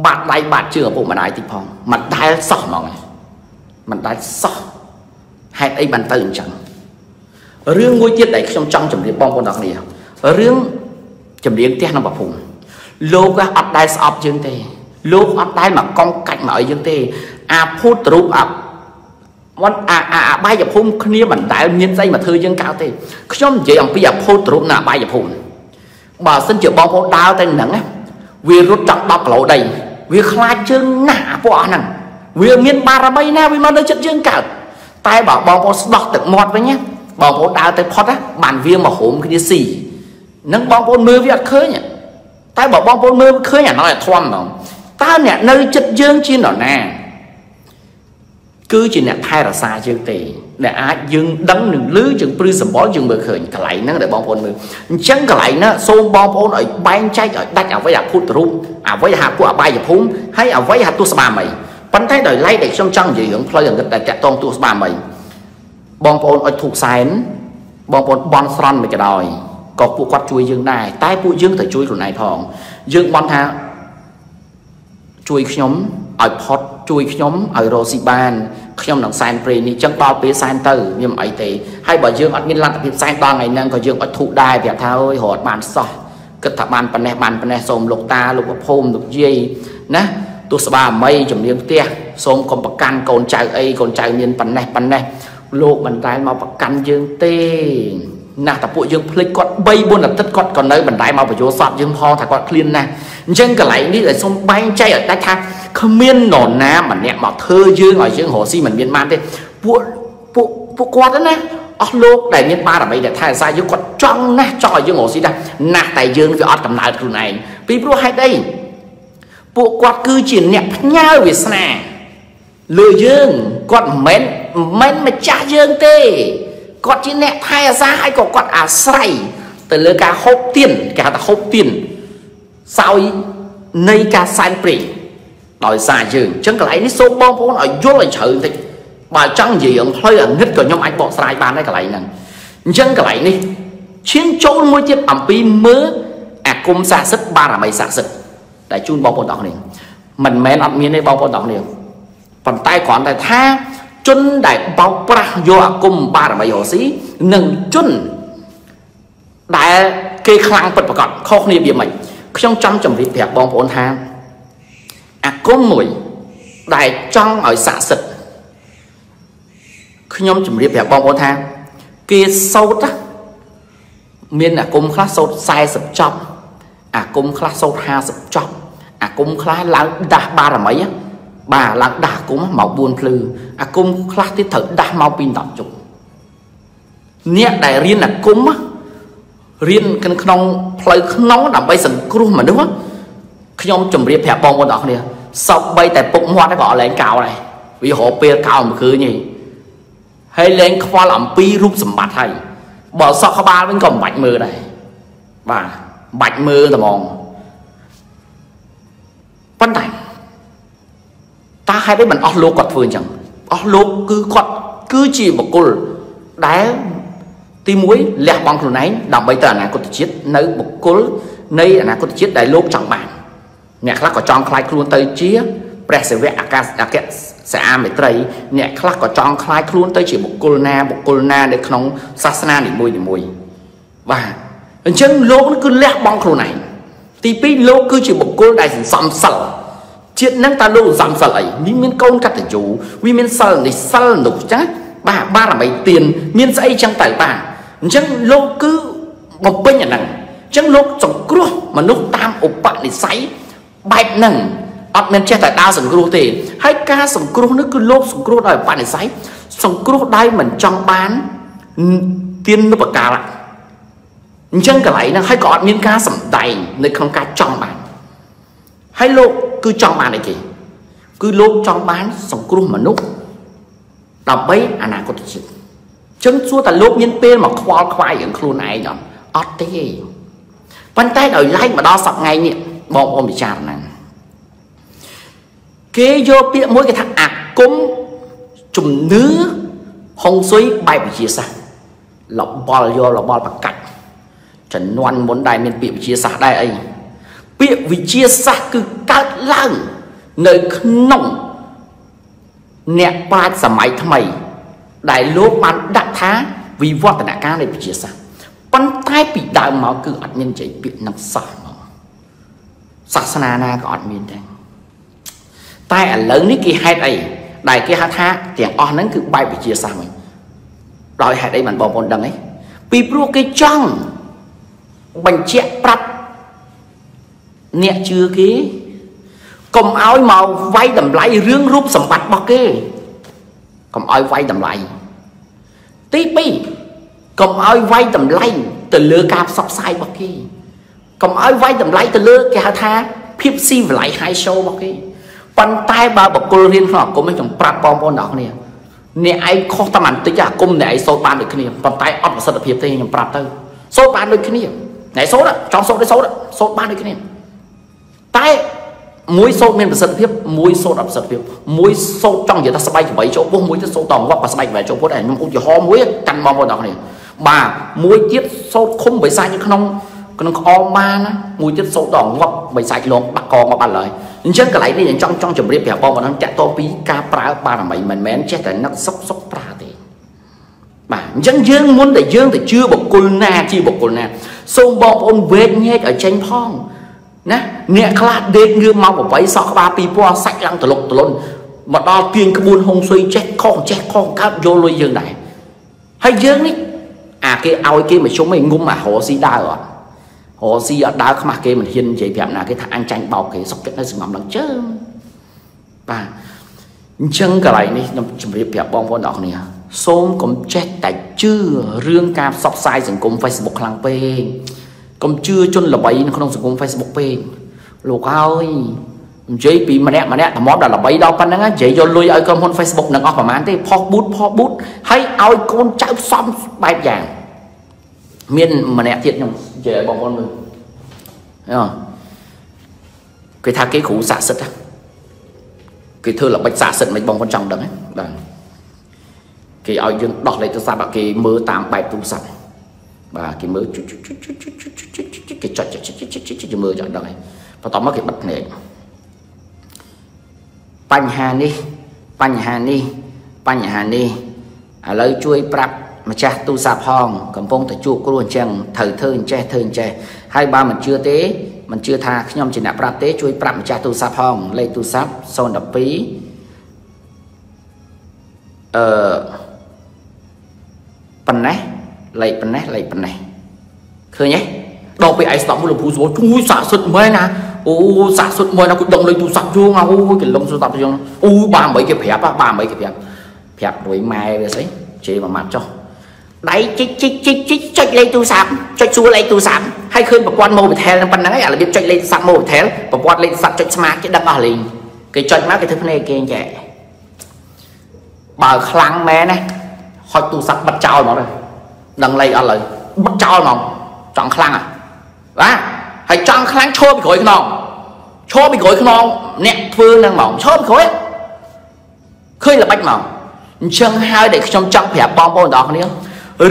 បាត់ដៃបាត់ជើងឪពុកម្ដាយតិចផងមិនដែលសោះហ្មងមិនដែលសោះហេតុអីបានទៅអញ្ចឹង រឿងមួយទៀតដែលខ្ញុំចង់ជម្រាបបងប្អូនទាំងគ្នារឿងចម្រៀងផ្ទះក្នុងប្រភូមិលោកអត់ដែលស្អប់យើងទេ លោកអត់ដែលមកកង់កាច់មកឲ្យយើងទេ អាភូតរូបអាវត្តអាអាបាយភូមិគ្នាមិនដែលមានស្អីមកធ្វើយើងកោតទេខ្ញុំនិយាយអំពីអាភូតរូបនៅអាបាយភូមិបើសិនជាបងប្អូនដើរទៅហ្នឹងវារត់ចង់10គីឡូដីវាខ្លាចជើងណាស់ពួកអស់ហ្នឹងវាមានបារមីណាវាមកនៅចិត្តយើងកើតតែបើបងប្អូនស្ដោះទឹកមាត់វិញណា បងប្អូនដើរទៅផុតបានវាមកហូមគ្នាស៊ីនឹងបងប្អូនមើលវាអត់ឃើញតែបើបងប្អូនមើលឃើញអានោះឲ្យធំហ្មងតើអ្នកនៅចិត្តយើងជានរណាគឺជាអ្នកថែរក្សាយើងទេដែលអាចយើងដឹងនឹងឮជាងព្រឺសម្បល់យើងមើលឃើញកន្លែងហ្នឹងដែលបងប្អូនមើលអញ្ចឹងកន្លែងហ្នឹងសូមបងប្អូនឲ្យបែងចែកឲ្យដាច់អ្វីអាពុទ្ធរូបអ្វីហាពួកអបាយភូមិហើយអ្វីហាទស្សបាមីប៉ុន្តែដោយឡែកដែលខ្ញុំចង់និយាយរឿងផ្លូវអង្គិតដែលតាក់ទងទស្សបាមី បងប្អូនអុចធូបសែនបងប្អូនបន់ស្រន់មិនក៏ដោយក៏ពួកគាត់ជួយយើងដែរតែពួកយើងត្រូវជួយខ្លួនឯងផងយើងបន់ថាជួយខ្ញុំឲ្យផុតជួយខ្ញុំឲ្យរកស៊ីបានខ្ញុំនឹងសែនព្រេងនេះចឹងដល់ពេលសែនទៅវាមិនអីទេហើយបើយើងអត់មានលទ្ធភាពសែនដល់ថ្ងៃហ្នឹងក៏យើងអត់ធូរដែរប្រាប់ថាអើយរត់បានសោះគិតថាបានប៉ុណ្ណេះបានប៉ុណ្ណេះសូមលោកតាលោកប្រភូមិលោកយាយណាទោះស្បាអមីជំនាញផ្ទះសូមកុំប្រកាន់កូនចៅអីកូនចៅមានប៉ុណ្ណេះប៉ុណ្ណេះ លោកមិនដែលមកប្រកាន់យើងទេណាស់តែពួកយើងភ្លេចគាត់3 4អាទិត្យគាត់ក៏នៅបណ្ដៃមកបញ្យោសតយើងផងថាគាត់ឃ្លានណាស់អញ្ចឹងកន្លែងនេះដែលសូមបែងចែកឲ្យដាច់ថាគ្មាននរណាម្នាក់មកធ្វើយើងឲ្យយើងរស់ស៊ីមិនមានបានទេពួកពួកពួកគាត់ណាអស់លោកដែលមានបារមីដែលថែរក្សាយើងគាត់ចង់ណាស់ចង់ឲ្យយើងរស់ស៊ីដែរណាស់តែយើងវាអត់កំណើតខ្លួនឯងពីព្រោះហេតុអីពួកគាត់គឺជាអ្នកផ្ញើវាសនា លើយើងគាត់មិនមែនមិនម្ចាស់យើងទេគាត់ជាអ្នកថែអាសាហើយក៏គាត់អាស្រ័យទៅលើការហូបទៀនគេហៅថាហូបទៀនសោយនៃការសែនព្រេងដោយសារយើងអញ្ចឹងកន្លែងនេះសូមបងប្អូនឲ្យយល់ឲ្យជ្រៅបន្តិចបើចង់និយាយអំផ្លូវអាងឹតក៏ខ្ញុំអាចបកស្រាយបានដែរកន្លែងហ្នឹងអញ្ចឹងកន្លែងនេះឈានចូលមួយទៀតអំពីមើលអាគមស័ក្តិសិទ្ធបារមីស័ក្តិសិទ្ធដែលជូនបងប្អូនទាំងគ្នាមិនមែនអត់មានទេបងប្អូនទាំងគ្នា ប៉ុន្តែគ្រាន់តែថាជនដែលបោកប្រាស់យកអាគមបារមីរស៊ីនិងជនដែលគេខ្លាំងពិតប្រកបខុសគ្នាវាមិនខ្ញុំចង់ជម្រាបប្រាប់បងប្អូនថាអាគមមួយដែលចង់ឲ្យស័ក្តិសិទ្ធខ្ញុំជម្រាបប្រាប់បងប្អូនថា គេសោតមានអាគមខ្លះសោត40ចប់អាគមខ្លះសោត50ចប់អាគមខ្លះឡើងដាស់បារមី បាទឡើងដាស់អាគមមក4ភ្លឺអាគមខ្លះទៀតត្រូវដាស់មកពី10ជុំអ្នកដែលរៀនអាគមរៀនក្នុងផ្លូវក្នុងដើម្បីសង្គ្រោះមនុស្សខ្ញុំជម្រាបប្រាប់បងប្អូនទាំងអស់គ្នាសពបីតែពុកមាត់ក៏អត់លែងកោដែរវារកពេលកោមិនឃើញទេហើយលែងខ្វល់អំពីរូបសម្បត្តិហើយបើសក់ក្បាលវិញក៏មិនបាច់មើលដែរបាទបាច់មើលតែហ្មងប៉ុន្តែ តើហេតុអីមិនអស់លោកគាត់ធ្វើអញ្ចឹងអស់លោកគឺគាត់គឺជាបុគ្គលដែលទី1លះបង់ខ្លួនឯងដើម្បីទៅអនាគតជាតិនៅបុគ្គលនៃអនាគតជាតិដែលលោកចង់បានអ្នកខ្លះក៏ចង់ខ្លាយខ្លួនទៅជាព្រះសិវៈអាកាសអគ្គសាអាមេត្រីអ្នកខ្លះក៏ចង់ខ្លាយខ្លួនទៅជាបុគ្គលណាបុគ្គលណានៅក្នុងសាសនានីមួយនីមួយបាទអញ្ចឹងលោកគឺលះបង់ខ្លួនឯងទី2លោកគឺជាបុគ្គលដែលសន្សំសិល ជាតិហ្នឹងតើលោកសន្សំសិលអីវាមានកូនកតញ្ញូវាមានសិលនេះសិលនោះចាបាទបារមីទានមានស្អីចឹងទៅបាទអញ្ចឹងលោកគឺបំពេញអាហ្នឹងអចឹងលោកសង្គ្រោះមនុស្សតាមឧបនិស្ស័យបែបហ្នឹងអត់មានចេះតែដើរសង្គ្រោះទេហើយការសង្គ្រោះនេះគឺលោកសង្គ្រោះដោយឧបនិស្ស័យសង្គ្រោះដោយមិនចង់បានទាននុបការៈអញ្ចឹងកន្លែងហ្នឹងហើយក៏អត់មានការសម្ដែងនៅក្នុងការចង់បានហើយលោក គឺចង់បានអីគេគឺលោកចង់បានសង្គ្រោះមនុស្សដើម្បីអនាគតជាតិចឹងសួរតើលោកមានពេលមកខ្វល់ខ្វាយរឿងខ្លួនឯងអត់អត់ទេប៉ុន្តែដោយឡែកមកដល់សប្ងៃនេះបងប្អូនពិចារណាគេយកពាក្យមួយគេថាអាគមជំនឿហុងស៊ុយបែបវិទ្យាសាស្ត្រលបល់យកលបល់ប្រកាច់ចំនួនមុនដែរមានពាក្យវិទ្យាសាស្ត្រដែរអី ពាក្យវិទ្យាសាស្ត្រគឺកើតឡើងនៅក្នុងអ្នកប្រាជ្ញសម័យថ្មី ដែលលោកបានដាក់ថាវិវឌ្ឍនការនៃវិទ្យាសាស្ត្រប៉ុន្តែពីដើមមកគឺអត់មាននិយាយពាក្យនឹងសោះមកសាសនាណាក៏អត់មានដែរតែឥឡូវនេះគេហេតុអីដែលគេហៅថាទាំងអស់ហ្នឹងគឺបែបវិទ្យាសាស្ត្រវិញដោយហេតុអីបានបងប្អូនដឹងអីពីព្រោះគេចង់បញ្ជាក់ប្រាប់ អ្នកជឿគេកុំឲ្យមកវាយតម្លៃរឿងរូបសម្បត្តិរបស់គេកុំឲ្យវាយតម្លៃទី2កុំឲ្យវាយតម្លៃទៅលើការផ្សព្វផ្សាយរបស់គេកុំឲ្យវាយតម្លៃទៅលើគេហៅថាភាពស៊ីវិល័យ high show របស់គេប៉ុន្តែបើបកគលរៀនក្នុងអាគមខ្ញុំប្រាប់បងប្អូនទាំងគ្នាអ្នកឯងខុសតែបន្តិចអាគមអ្នកឯងសូត្របានដូចគ្នាប៉ុន្តែអត់ប្រសិទ្ធភាពទេខ្ញុំប្រាប់ទៅសូត្របានដូចគ្នាអ្នកសូត្រចង់សូត្រដូចសូត្រសូត្របានដូចគ្នា តែមួយសូត្រមានប្រសិទ្ធភាពមួយសូត្រអត់ប្រសិទ្ធភាពមួយសូត្រចង់និយាយថាស្បែកច្បីចូលពោះមួយទៅសូត្រតងាប់បើស្បែកច្បីចូលពោះដែរខ្ញុំឧទាហរណ៍មួយកាន់បងប្អូនទាំងគ្នាបាទមួយទៀតសូត្រឃុំបិសាចនៅក្នុងក្នុងក្អមបានណាមួយទៀតសូត្រតងាប់បិសាចលងបាក់កងាប់អត់ឡើយអញ្ចឹងកន្លែងនេះខ្ញុំចង់ចង់ជម្រាបប្រាប់បងប្អូនតាក់ទងពីការប្រើបារមីមិនមែនចេះតែនឹកសុកសុកប្រើទេបាទអញ្ចឹងយើងមុនតែយើងទៅជឿបុគ្គលណាជាបុគ្គលណាសូមបងប្អូនវេកញែកឲ្យចេញផង ណាអ្នកខ្លះដេកងឿមមកប្របីសក់ក្បាលពីពណ៌សាច់ឡើងតលុកតលុនមកដល់ទាញក្បួនហុងស៊ុយចេះខុសចេះខុសកើតយកលុយយើងដែរហើយយើងនេះអាគេឲ្យគេមកជុំឯងងុំអារស៊ីដើរអត់រស៊ីអត់ដើរខ្មាស់គេមិនហ៊ាននិយាយប្រាប់ណាគេថាអញចាញ់បោកគេសុកចិត្តនៅសំងំឡើងជើងបាទអញ្ចឹងកន្លែងនេះខ្ញុំជម្រាបប្រាប់បងប្អូនទាំងអស់គ្នាសូមកុំចេះតែជឿរឿងការផ្សព្វផ្សាយសង្គម Facebook ខ្លាំងពេក កុំជឿជនល្បីនៅក្នុងសង្គម Facebook ពេកលោកអើយនិយាយពីម្នាក់ម្នាក់តម្រាំដល់ល្បីដល់ប៉ុណ្ណឹងនិយាយយកលុយឲ្យក្រុមហ៊ុន Facebook នឹងអស់ប្រហែលទេផុសប៊ូតផុសប៊ូតហើយឲ្យកូនចៅផ្សំបែបយ៉ាងមានម្នាក់ទៀតខ្ញុំនិយាយឲ្យបងប្អូនមើលអឺគេថាគេគ្រូស័ក្តិសិទ្ធគេធ្វើល្បិចស័ក្តិសិទ្ធមិនបងប្អូនចង់ដឹងបាទគេឲ្យយើងដោះលេខទូរស័ព្ទគេមើលតាមបែបទូរស័ព្ទ បាទគេមើលគេចុចចុចចុចចុចចុចមើលចង់ដឹងហើយបន្ទាប់មកគេបិទភ្នែកបញ្ហានេះបញ្ហានេះបញ្ហានេះឥឡូវជួយប្រាប់ម្ចាស់ទូរស័ព្ទផងកំពុងតែជួបគ្រោះអញ្ចឹងត្រូវធ្វើអញ្ចេះធ្វើអញ្ចេះហើយបើមិនជឿទេមិនជឿថាខ្ញុំជាអ្នកប្រាប់ទេជួយប្រាប់ម្ចាស់ទូរស័ព្ទផងលេខទូរស័ព្ទ012អឺប៉ុណ្ណេះ លេខប៉ុណ្ណេះលេខប៉ុណ្ណេះឃើញទេដល់ពេលឯងស្ដាប់មួយលពូស្រួលជួយសាក់សុទ្ធមែនណាអូសាក់សុទ្ធមែនណាគូដឹងលេខទូរស័ព្ទយងអូគេលំស្ដាប់យើងអូបាមិនគេប្រាប់បាមិនគេប្រាប់ប្រាប់រួយម៉ែវាស្អីជេរមួយម៉ាត់ចុះដៃជីកជីកជីកជីកចុចលេខទូរស័ព្ទចុចសួរលេខទូរស័ព្ទហើយឃើញប្រព័ន្ធ Mobitel នឹងប៉ុណ្ណឹងហើយអារបៀបចុចលេខទូរស័ព្ទ Mobitel ប្រព័ន្ធលេខទូរស័ព្ទចុច Smart គេដឹងអស់លេងគេចុចមកគេធ្វើភ្នែកគេចែបើខ្លាំងមែនណាហុចទូរស័ព្ទបិទចោលហ្មង ដឹងលេខអត់ឡើយបិទចោលហ្មងចង់ខ្លាំងអាបាទហើយចង់ខ្លាំងឈរពីក្រោយខ្នងឈរពីក្រោយខ្នងអ្នកធ្វើនឹងហ្មងឈរពីក្រោយឃើញល្បិចហ្មងអញ្ចឹងហើយដែលខ្ញុំចង់ប្រាប់បងប្អូនទាំងអស់គ្នា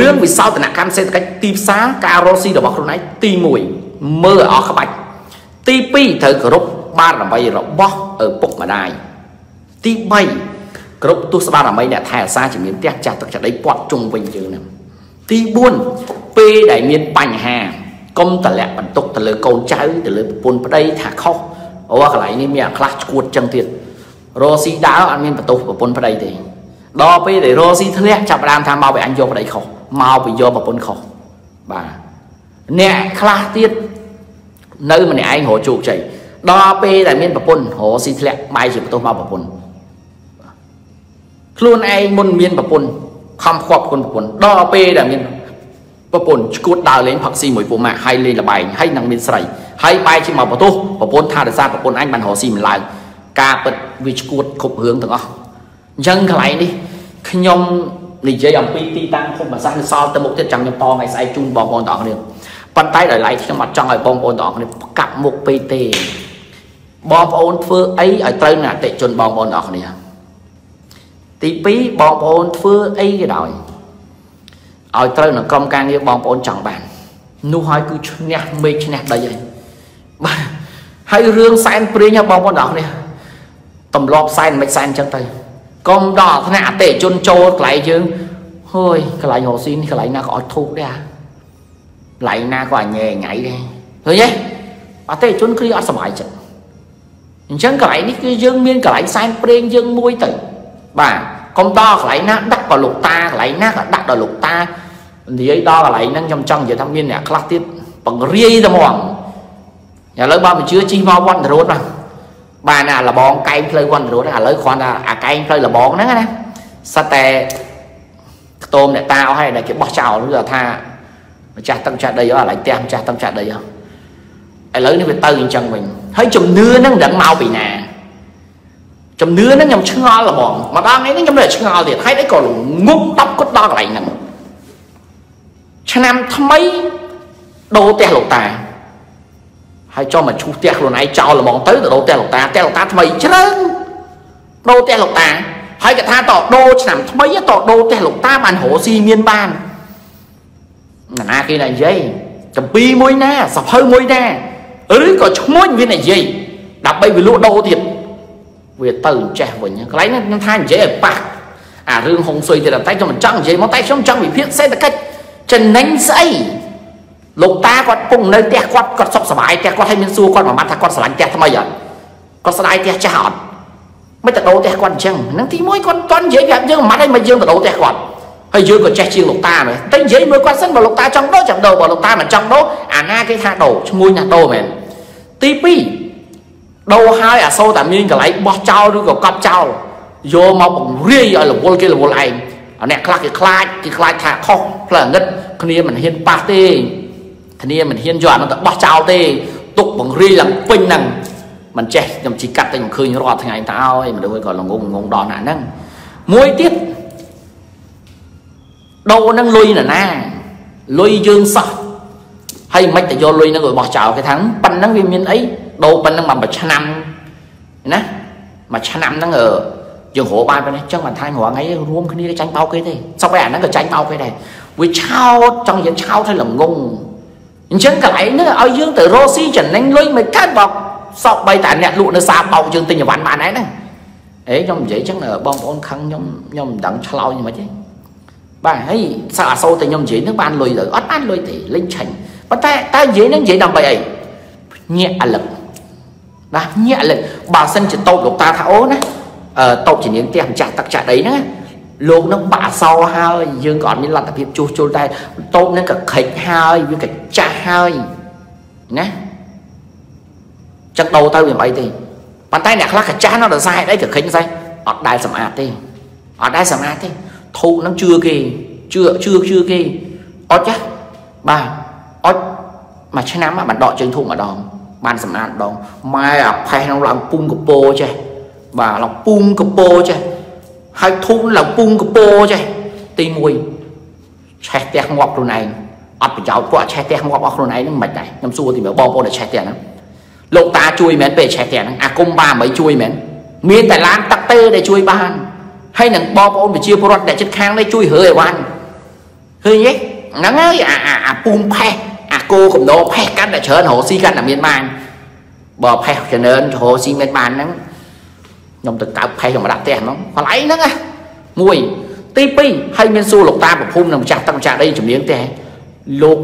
រឿងវិសោធនកម្មសេដ្ឋកិច្ចទីផ្សារការរកស៊ីរបស់ខ្លួនឯងទី1មើលឲ្យអស់ក្បាច់ទី2ត្រូវគោរពបារមីរបស់ឪពុកម្ដាយទី3គ្រប់ទស្សបារមីអ្នកថែអាសាជំនាញផ្ទះចាស់ទឹកចដីពាត់ជុំវិញយើងហ្នឹង ទី4ពេលដែលមានបញ្ហាកុំតម្លាក់បន្ទុកទៅលើកូនចៅទៅលើប្រពន្ធប្តីថាខុសអូកន្លែងនេះមានអាខ្លះឈួតចឹងទៀតរស់ស៊ីដើអត់មានបន្ទុកប្រពន្ធប្តីទេដល់ពេលដែលរស់ស៊ីធ្លាក់ចាប់ដើមថាមកពីអញយកប្តីខុសមកពីយកប្រពន្ធខុសបាទអអ្នកខ្លះទៀតនៅម្នាក់ឯងរកជោគជ័យដល់ពេលដែលមានប្រពន្ធរកស៊ីធ្លាក់បាយជាបន្ទោសមកប្រពន្ធខ្លួនឯងមុនមានប្រពន្ធ ខំខ្វប់គុណប្រពន្ធដល់ពេលដែលមានប្រពន្ធឈួតដើរលេងផឹកស៊ីមួយពូម៉ាក់ហើយលេងលបែងហើយនឹងមានស្រីហើយបែរជាមកបន្ទោសប្រពន្ធថាដោយសារប្រពន្ធអញបានរកស៊ីមិនឡើងការពិតវាឈួតគ្រប់រឿងទាំងអស់អញ្ចឹងកន្លែងនេះខ្ញុំនិយាយអំពីទីតាំងភូមិសាស្ត្រនៅសល់ទៅមុខទៀតចាំខ្ញុំតថ្ងៃស្អែកជូនបងប្អូនទាំងអស់គ្នាប៉ុន្តែដោយឡែកខ្ញុំអត់ចង់ឲ្យបងប្អូនទាំងអស់គ្នាផ្កាប់មុខពេកទេបងប្អូនធ្វើអីឲ្យត្រូវនឹងអតិជនបងប្អូនទាំងអស់គ្នា ទី2បងប្អូនធ្វើអីក៏ដោយឲ្យត្រូវនឹងក្រុមការងារបងប្អូនចង់បាននោះហើយគឺឈ្នះមេឃឈ្នះដីហើយបាទហើយរឿងសែនព្រាងបងប្អូនទាំងអស់គ្នាទម្លាប់សែនមិនសែនអញ្ចឹងទៅកុំដល់ថ្នាក់អតិជនចូលកន្លែងយើងហួយកន្លែងរកស៊ីនេះកន្លែងណាក៏អត់ធូបដែរកន្លែងណាក៏អញញ៉ៃដែរឃើញទេអតិជនគឺអត់សុបាយចិត្តអញ្ចឹងកន្លែងនេះគឺយើងមានកន្លែងសែនព្រេងយើងមួយទៅ បាទកុំដល់កន្លែងណាដាក់ក៏លោកតាកន្លែងណាក៏ដាក់ដល់លោកតានិយាយដល់កន្លែងហ្នឹងខ្ញុំចង់និយាយថាមានអ្នកខ្លះទៀតបង្រាយតែហ្មងឥឡូវបើមិនជឿជិះមកវត្តរោតបាទបានអាលបងកែងផ្លូវវត្តរោតឥឡូវគ្រាន់តែអាកែងផ្លូវលបងហ្នឹងណាសិតតែខ្ទមអ្នកតាអស់ហើយដែលគេបោះចោលឬថាម្ចាស់ទឹកម្ចាស់ដីអស់ឥឡូវផ្ទះម្ចាស់ទឹកម្ចាស់ដីអស់ឥឡូវនេះវាទៅអញ្ចឹងវិញហើយជំនឿហ្នឹងមិនដឹងមកពីណា ជំនឿហ្នឹងខ្ញុំឆ្ងល់ហ្មងមកដល់ថ្ងៃនេះខ្ញុំនៅឆ្ងល់ទៀតហេតុអីក៏ងុកតប់គត់ដល់កន្លែងហ្នឹងឆ្នាំថ្មីដូរផ្ទះលោកតាហើយចុះមកឈូសផ្ទះខ្លួនឯងចោលល្មងទៅទៅដូរផ្ទះលោកតាផ្ទះលោកតាថ្មីច្រើនដូរផ្ទះលោកតាហើយគេថាតដូរឆ្នាំថ្មីតដូរផ្ទះលោកតាបានរស់ស៊ីមានបានណាគេនិយាយចំពីមួយណាសភៅមួយណាឬក៏ឈ្មោះវានិយាយដើម្បីវាលក់ដូរទៀត វាទៅចេះវិញកន្លែងនេះខ្ញុំថានិយាយឲ្យប៉ះអារឿងហុងស៊ុយទៀតតែខ្ញុំមិនចង់និយាយមកតែខ្ញុំចង់វិភាគសេដ្ឋកិច្ចចំណេញស្អីលោកតាគាត់ពងនៅផ្ទះគាត់គាត់សុខសប្បាយផ្ទះគាត់ឲ្យមានសួរគាត់មួយម៉ាត់ថាគាត់ស្រឡាញ់ផ្ទះថ្មីអត់គាត់ស្ដាយផ្ទះចាស់អត់មិនទៅដោផ្ទះគាត់អញ្ចឹងហ្នឹងទីមួយគាត់គាត់និយាយប្រាប់យើងមួយម៉ាត់ឲ្យមកយើងទៅដោផ្ទះគាត់ហើយយើងក៏ចេះជាងលោកតាមែនតែនិយាយមួយគាត់សិនបើលោកតាចង់ដោចាំដោបើលោកតាមិនចង់ដោអាណាគេថាដោឈ្មោះណាដោមែនទី2 ដោហើយអាសូរតែមានកន្លែងបោះចោលឬក៏កប់ចោលយកមកបង្រាយឲ្យរវល់គេរវល់ឯងអ្នកខ្លះគេខ្លាចគេខ្លាចថាខុសផ្លូវងឹតគ្នាមិនហ៊ានប៉ះទេគ្នាមិនហ៊ានយកអានោះទៅបោះចោលទេទុកបង្រាយឡើងពេញហ្នឹងមិនចេះខ្ញុំជីកាត់តែខ្ញុំឃើញរាល់ថ្ងៃតើអើយមនុស្សក៏ល្ងងងងដល់ណាហ្នឹងមួយទៀតដូរហ្នឹងលុយណាណាលុយយើងសោះហើយមិនតែយកលុយហ្នឹងឲ្យបោះចោលគេថាប៉ុណ្ណឹងវាមានអី ដូរប៉ុណ្ណឹងមួយឆ្នាំណាមួយឆ្នាំហ្នឹងយើងរកបានប៉ុណ្ណេះចឹងមិនថារាល់ថ្ងៃរួមគ្នាចាញ់បោកគេទេសពឯអាហ្នឹងក៏ចាញ់បោកគេដែរវាឆោតចង់យើងឆោតឲ្យល្ងងអញ្ចឹងកន្លែងនេះឲ្យយើងទៅរកស៊ីចំណេញលុយមិនកើតបោកសពបីតែអ្នកលក់នៅសាបោកយើងទិញអវ៉ាន់បានដែរហ្នឹងអេខ្ញុំនិយាយចឹងបងប្អូនខឹងខ្ញុំខ្ញុំមិនដឹងឆ្លោយមិនទេបាទហើយសាអសូរតែខ្ញុំនិយាយនឹងបានលុយទៅអត់បានលុយទេលេងឆាញ់ប៉ុន្តែតើនិយាយនឹងនិយាយដើម្បីអីញាក់អលឹក បាទញាក់អលឹកបើសិនជាតូបលោកតាថាអូណាអឺតូបជំនាញផ្ទះម្ចាស់ទឹកចាក់ដីហ្នឹងលោកនឹងបាក់សោហើយយើងក៏អត់មានលទ្ធភាពជួសជុលតែតូបនឹងក៏ខិចហើយវាក៏ចាស់ហើយណាចឹងដូរទៅវាមិនអីទេប៉ុន្តែអ្នកខ្លះក៏ចាស់នៅដល់ខ្សែអីក៏ខិចខ្សែអត់ដែលសម្អាតទេអត់ដែលសម្អាតទេធូបនឹងជឿគេជឿជឿជឿគេអត់ចាស់បាទអត់មួយឆ្នាំបានដកជើងធូបម្ដង បានសម្អាតម្ដងម៉ែអាផេះក្នុងឡើងពុំកពោចេះបាទឡើងពុំកពោចេះហើយធូបឡើងពុំកពោចេះទី1ឆេះផ្ទះងាប់ខ្លួនឯងអត់ប្រយោជន៍ពួកឆេះផ្ទះងាប់អស់ខ្លួនឯងហ្នឹងមិនដែរខ្ញុំសួរទីមើលបងប្អូនដែលឆេះផ្ទះហ្នឹងលោកតាជួយមែនពេលឆេះផ្ទះហ្នឹងអាគុំបាមិនជួយមែនមានតែឡានទឹកទេដែលជួយបានហើយនឹងបងប្អូនប្រជាពលរដ្ឋដែលចិត្តខាងនេះជួយរើអីវ៉ាន់ឃើញទេហ្នឹងហើយអាអាអាពូនផេះអា គោកំណោផេះកាន់តែច្រើនរស់ស៊ីកាន់តែមានបានបើផេះច្រើនរស់ស៊ីមានបានហ្នឹងខ្ញុំទៅកើបផេះខ្ញុំដាក់ផ្ទះហ្មងកន្លែងហ្នឹងណាមួយទី2ហើយមានសួរលោកតាប្រភូមិនឹងម្ចាស់ទឹកម្ចាស់ដីជំនាញទេលោក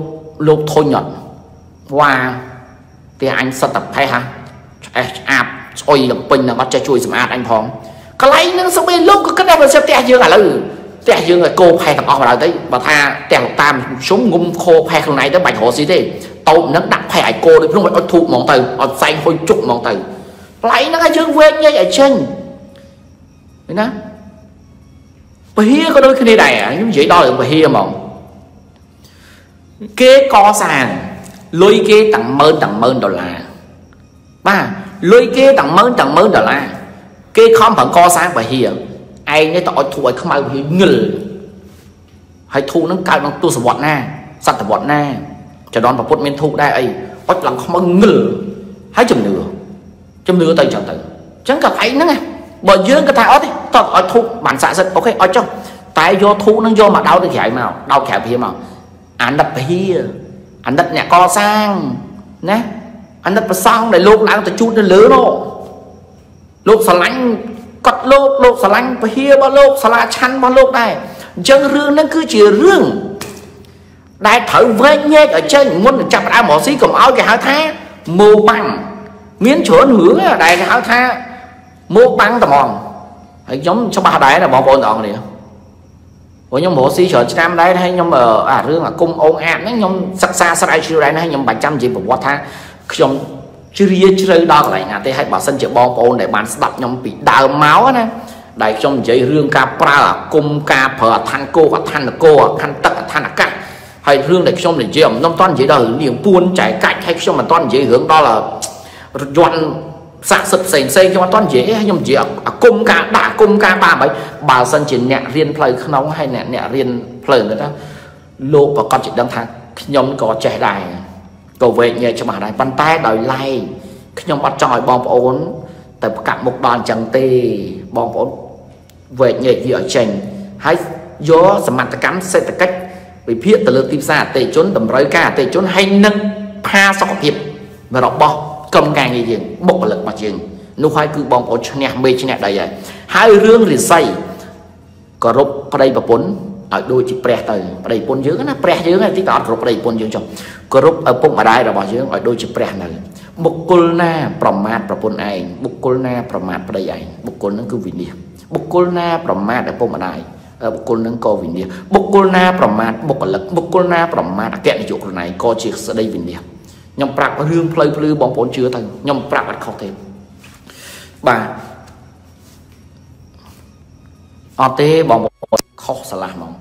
លោកធុញអត់វ៉ាផ្ទះអញសិតតែផេះហ่ะឆ្អេះឆ្អាបស្អុយលំពេញនឹងអត់ចេះជួយសម្អាតអញផងកន្លែងហ្នឹងសុំឯលោកក៏គិតថាវាផ្ទះយើងឥឡូវ ផ្ទះយើងឲ្យគោផែទាំងអស់បណ្ដោយទៅបើថាផ្ទះលោកតាមខ្ញុំងុំខោផែខ្លួនឯងទៅបាច់រកស៊ីទេតូបហ្នឹងដាក់ផែឲ្យគោដូចភ្នំឲ្យអត់ធូបហ្មងទៅអត់ផ្សែងហុយជុកហ្មងទៅផ្លៃហ្នឹងឲ្យយើងវែកញែកឲ្យចេញឃើញណាពហិក៏ដូចគ្នាដែរខ្ញុំនិយាយដល់រឿងពហិហ្មងគេកសាងលុយគេតាំងម៉ឺនតាំងម៉ឺនដុល្លារបាទលុយគេតាំងម៉ឺនតាំងម៉ឺនដុល្លារគេខំប្រឹងកសាងពហិ ឯងនេះទៅអត់ធូរឲ្យខ្មៅពហិងឹលហើយធូរនឹងកើតក្នុងទសវត្សណាសតវត្សណាចដនប្រពុតមានធូរដែរអីអត់ឡើងខ្មៅងឹលហើយជំនឿជំនឿទៅចឹងទៅអញ្ចឹងកន្លែងហ្នឹងបើយើងក៏ថាអត់ទេតោះឲ្យធូបបានស័ក្តិសិទ្ធអូខេអត់ចុះតែយកធូបហ្នឹងយកមកដោតទៅក្រៅមកដោតក្រៅព្រាមកអាណិតពហិអាណិតអ្នកកសាងណាអាណិតប្រសងដែលលោកឡើងទៅជូតនៅលើនោះលោកស្រឡាញ់ កត់លោកលោកស្រឡាញ់ពហិរបស់លោកសាលាឆាន់របស់លោកដែរអញ្ចឹងរឿងហ្នឹងគឺជារឿងដែលត្រូវវែកញែកឲ្យចេញមុននឹងចាប់ដើមរកស៊ីកុំឲ្យគេហៅថាម៉ូបាំងមានច្រើនរឿងដែលគេហៅថាម៉ូបាំងត្មងហើយខ្ញុំច្បាស់ដែរណាបងប្អូនទាំងអស់គ្នាព្រោះខ្ញុំរកស៊ីច្រើនឆ្នាំដែរហើយខ្ញុំអារឿងអាគុំអូងអាតហ្នឹងខ្ញុំសិក្សាស្រាវជ្រាវដែរណាខ្ញុំបាច់ចាំនិយាយប្រវត្តិថាខ្ញុំ ជ្រាជ្រៅដល់កន្លែងណាទេហើយបើសិនជាបងប្អូនដែលបានស្ដាប់ខ្ញុំពីដើមមកណាដែលខ្ញុំនិយាយរឿងការប្រើអាគុំការប្រើអឋានគោអឋានគោអឋានទឹកអឋានអាកាសហើយរឿងដែលខ្ញុំនិយាយអំខ្ញុំមិនតន់និយាយដល់រឿងនាងពួនចែកកាច់ហើយខ្ញុំមិនតន់និយាយរឿងដល់រថយន្តស័ក្តិសិទ្ធផ្សេងផ្សេងខ្ញុំអត់តន់និយាយខ្ញុំនិយាយអាគុំការដាក់គុំការបាបើបើសិនជាអ្នករៀនផ្លូវក្នុងហើយអ្នកអ្នករៀនផ្លូវទៅលោកប្រកាសជាដឹងថាខ្ញុំក៏ចេះដែរ ក៏វែកញែកច្បាស់ដែរប៉ុន្តែដោយឡែកខ្ញុំអត់ចង់ឲ្យបងប្អូន ទៅប្រកាក់មុខដល់អញ្ចឹងទេបងប្អូនវែកញែកវាឲ្យចេញហើយយកសមត្ថកម្មសេដ្ឋកិច្ចវិភាគទៅលើទីផ្សារអតិជនតម្រូវការអតិជនហើយនឹងផាសុខភាពរបស់ក្រុមការងារយើងបុគ្គលិករបស់យើងនោះហើយគឺបងប្អូនឈ្នះមេឈ្នះដីហើយហើយរឿងរិស័យគោរពប្តីប្រពន្ធ ឲ្យដូចជាព្រះទៅប្តីប្រពន្ធយើងណាព្រះយើងទីតអត់គោរពប្តីប្រពន្ធយើងចុះគោរពឪពុកម្ដាយរបស់យើងឲ្យដូចជាព្រះនៅបុគ្គលណាប្រមាថប្រពន្ធឯងបុគ្គលណាប្រមាថប្តីឯងបុគ្គលនឹងគឺវិនិច្ឆ័យបុគ្គលណាប្រមាថឪពុកម្ដាយបុគ្គលនឹងក៏វិនិច្ឆ័យបុគ្គលណាប្រមាថបុគ្គលិកបុគ្គលណាប្រមាថអគ្គនាយកខ្លួនឯងក៏ជាស្ដីវិនិច្ឆ័យខ្ញុំប្រាប់រឿងផ្លូវភ្លឺបងប្អូនជឿទៅខ្ញុំប្រាប់អត់ខុសទេបាទអត់ទេបងប្អូន ខុសឆ្លាស់ហ្មង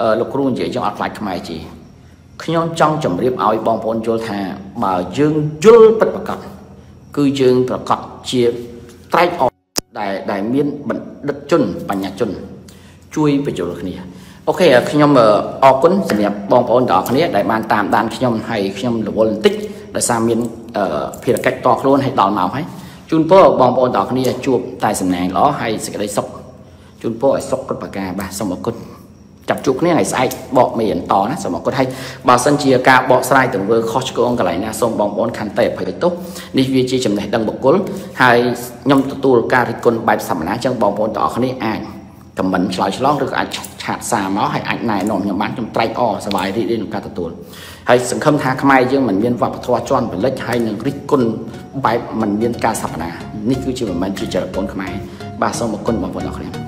អឺលោកគ្រូនិយាយចឹងអត់ខ្លាចខ្មែរជីខ្ញុំចង់ជម្រាបឲ្យបងប្អូនយល់ថា បើយើងយល់ពិតប្រាកដគឺយើងប្រកាសជាត្រែកអត់ដែលដែលមានបណ្ឌិតជនបញ្ញាជន ជួយបញ្យល់គ្នាអូខេខ្ញុំអរគុណសម្រាប់បងប្អូនទាំងអស់គ្នាដែលបានតាមដានខ្ញុំហើយខ្ញុំរវល់បន្តិចដោយសារមានភារកិច្ចតខ្លួនឲ្យដល់ម៉ោងហើយជូនពរបងប្អូនទាំងអស់គ្នាជួបតែសំណាងល្អហើយសេចក្តីសុខ ជូនពរឲ្យសុខគ្រប់ប្រការបាទសូមអរគុណចាប់ជួបគ្នាថ្ងៃស្អែកបកមេអន្តណាសូមអរគុណហើយបើសិនជាការបកស្រាយទង្វើខុសឆ្គងកន្លែងណាសូមបងប្អូនខន្តីអភ័យទោសនេះវាជាចំណេះដឹងបុគ្គលហើយខ្ញុំទទួលការរិះគន់បែបសាមញ្ញចឹងបងប្អូនទាំងអស់គ្នាអាចខមមិនឆ្លើយឆ្លងឬក៏អាចឆាតសារមកហើយអាចណែនាំខ្ញុំបានខ្ញុំត្រេកអរសប្បាយរីករាយក្នុងការទទួលហើយសង្ឃឹមថាខ្មែរយើងមិនមានវប្បធម៌ជន់បលិចហើយនឹងរិះគន់បែបមិនមានការសព្វនានេះគឺជាមិនមែនជាចរិតពនខ្មែរបាទសូមអរគុណបងប្អូនអរគ្នា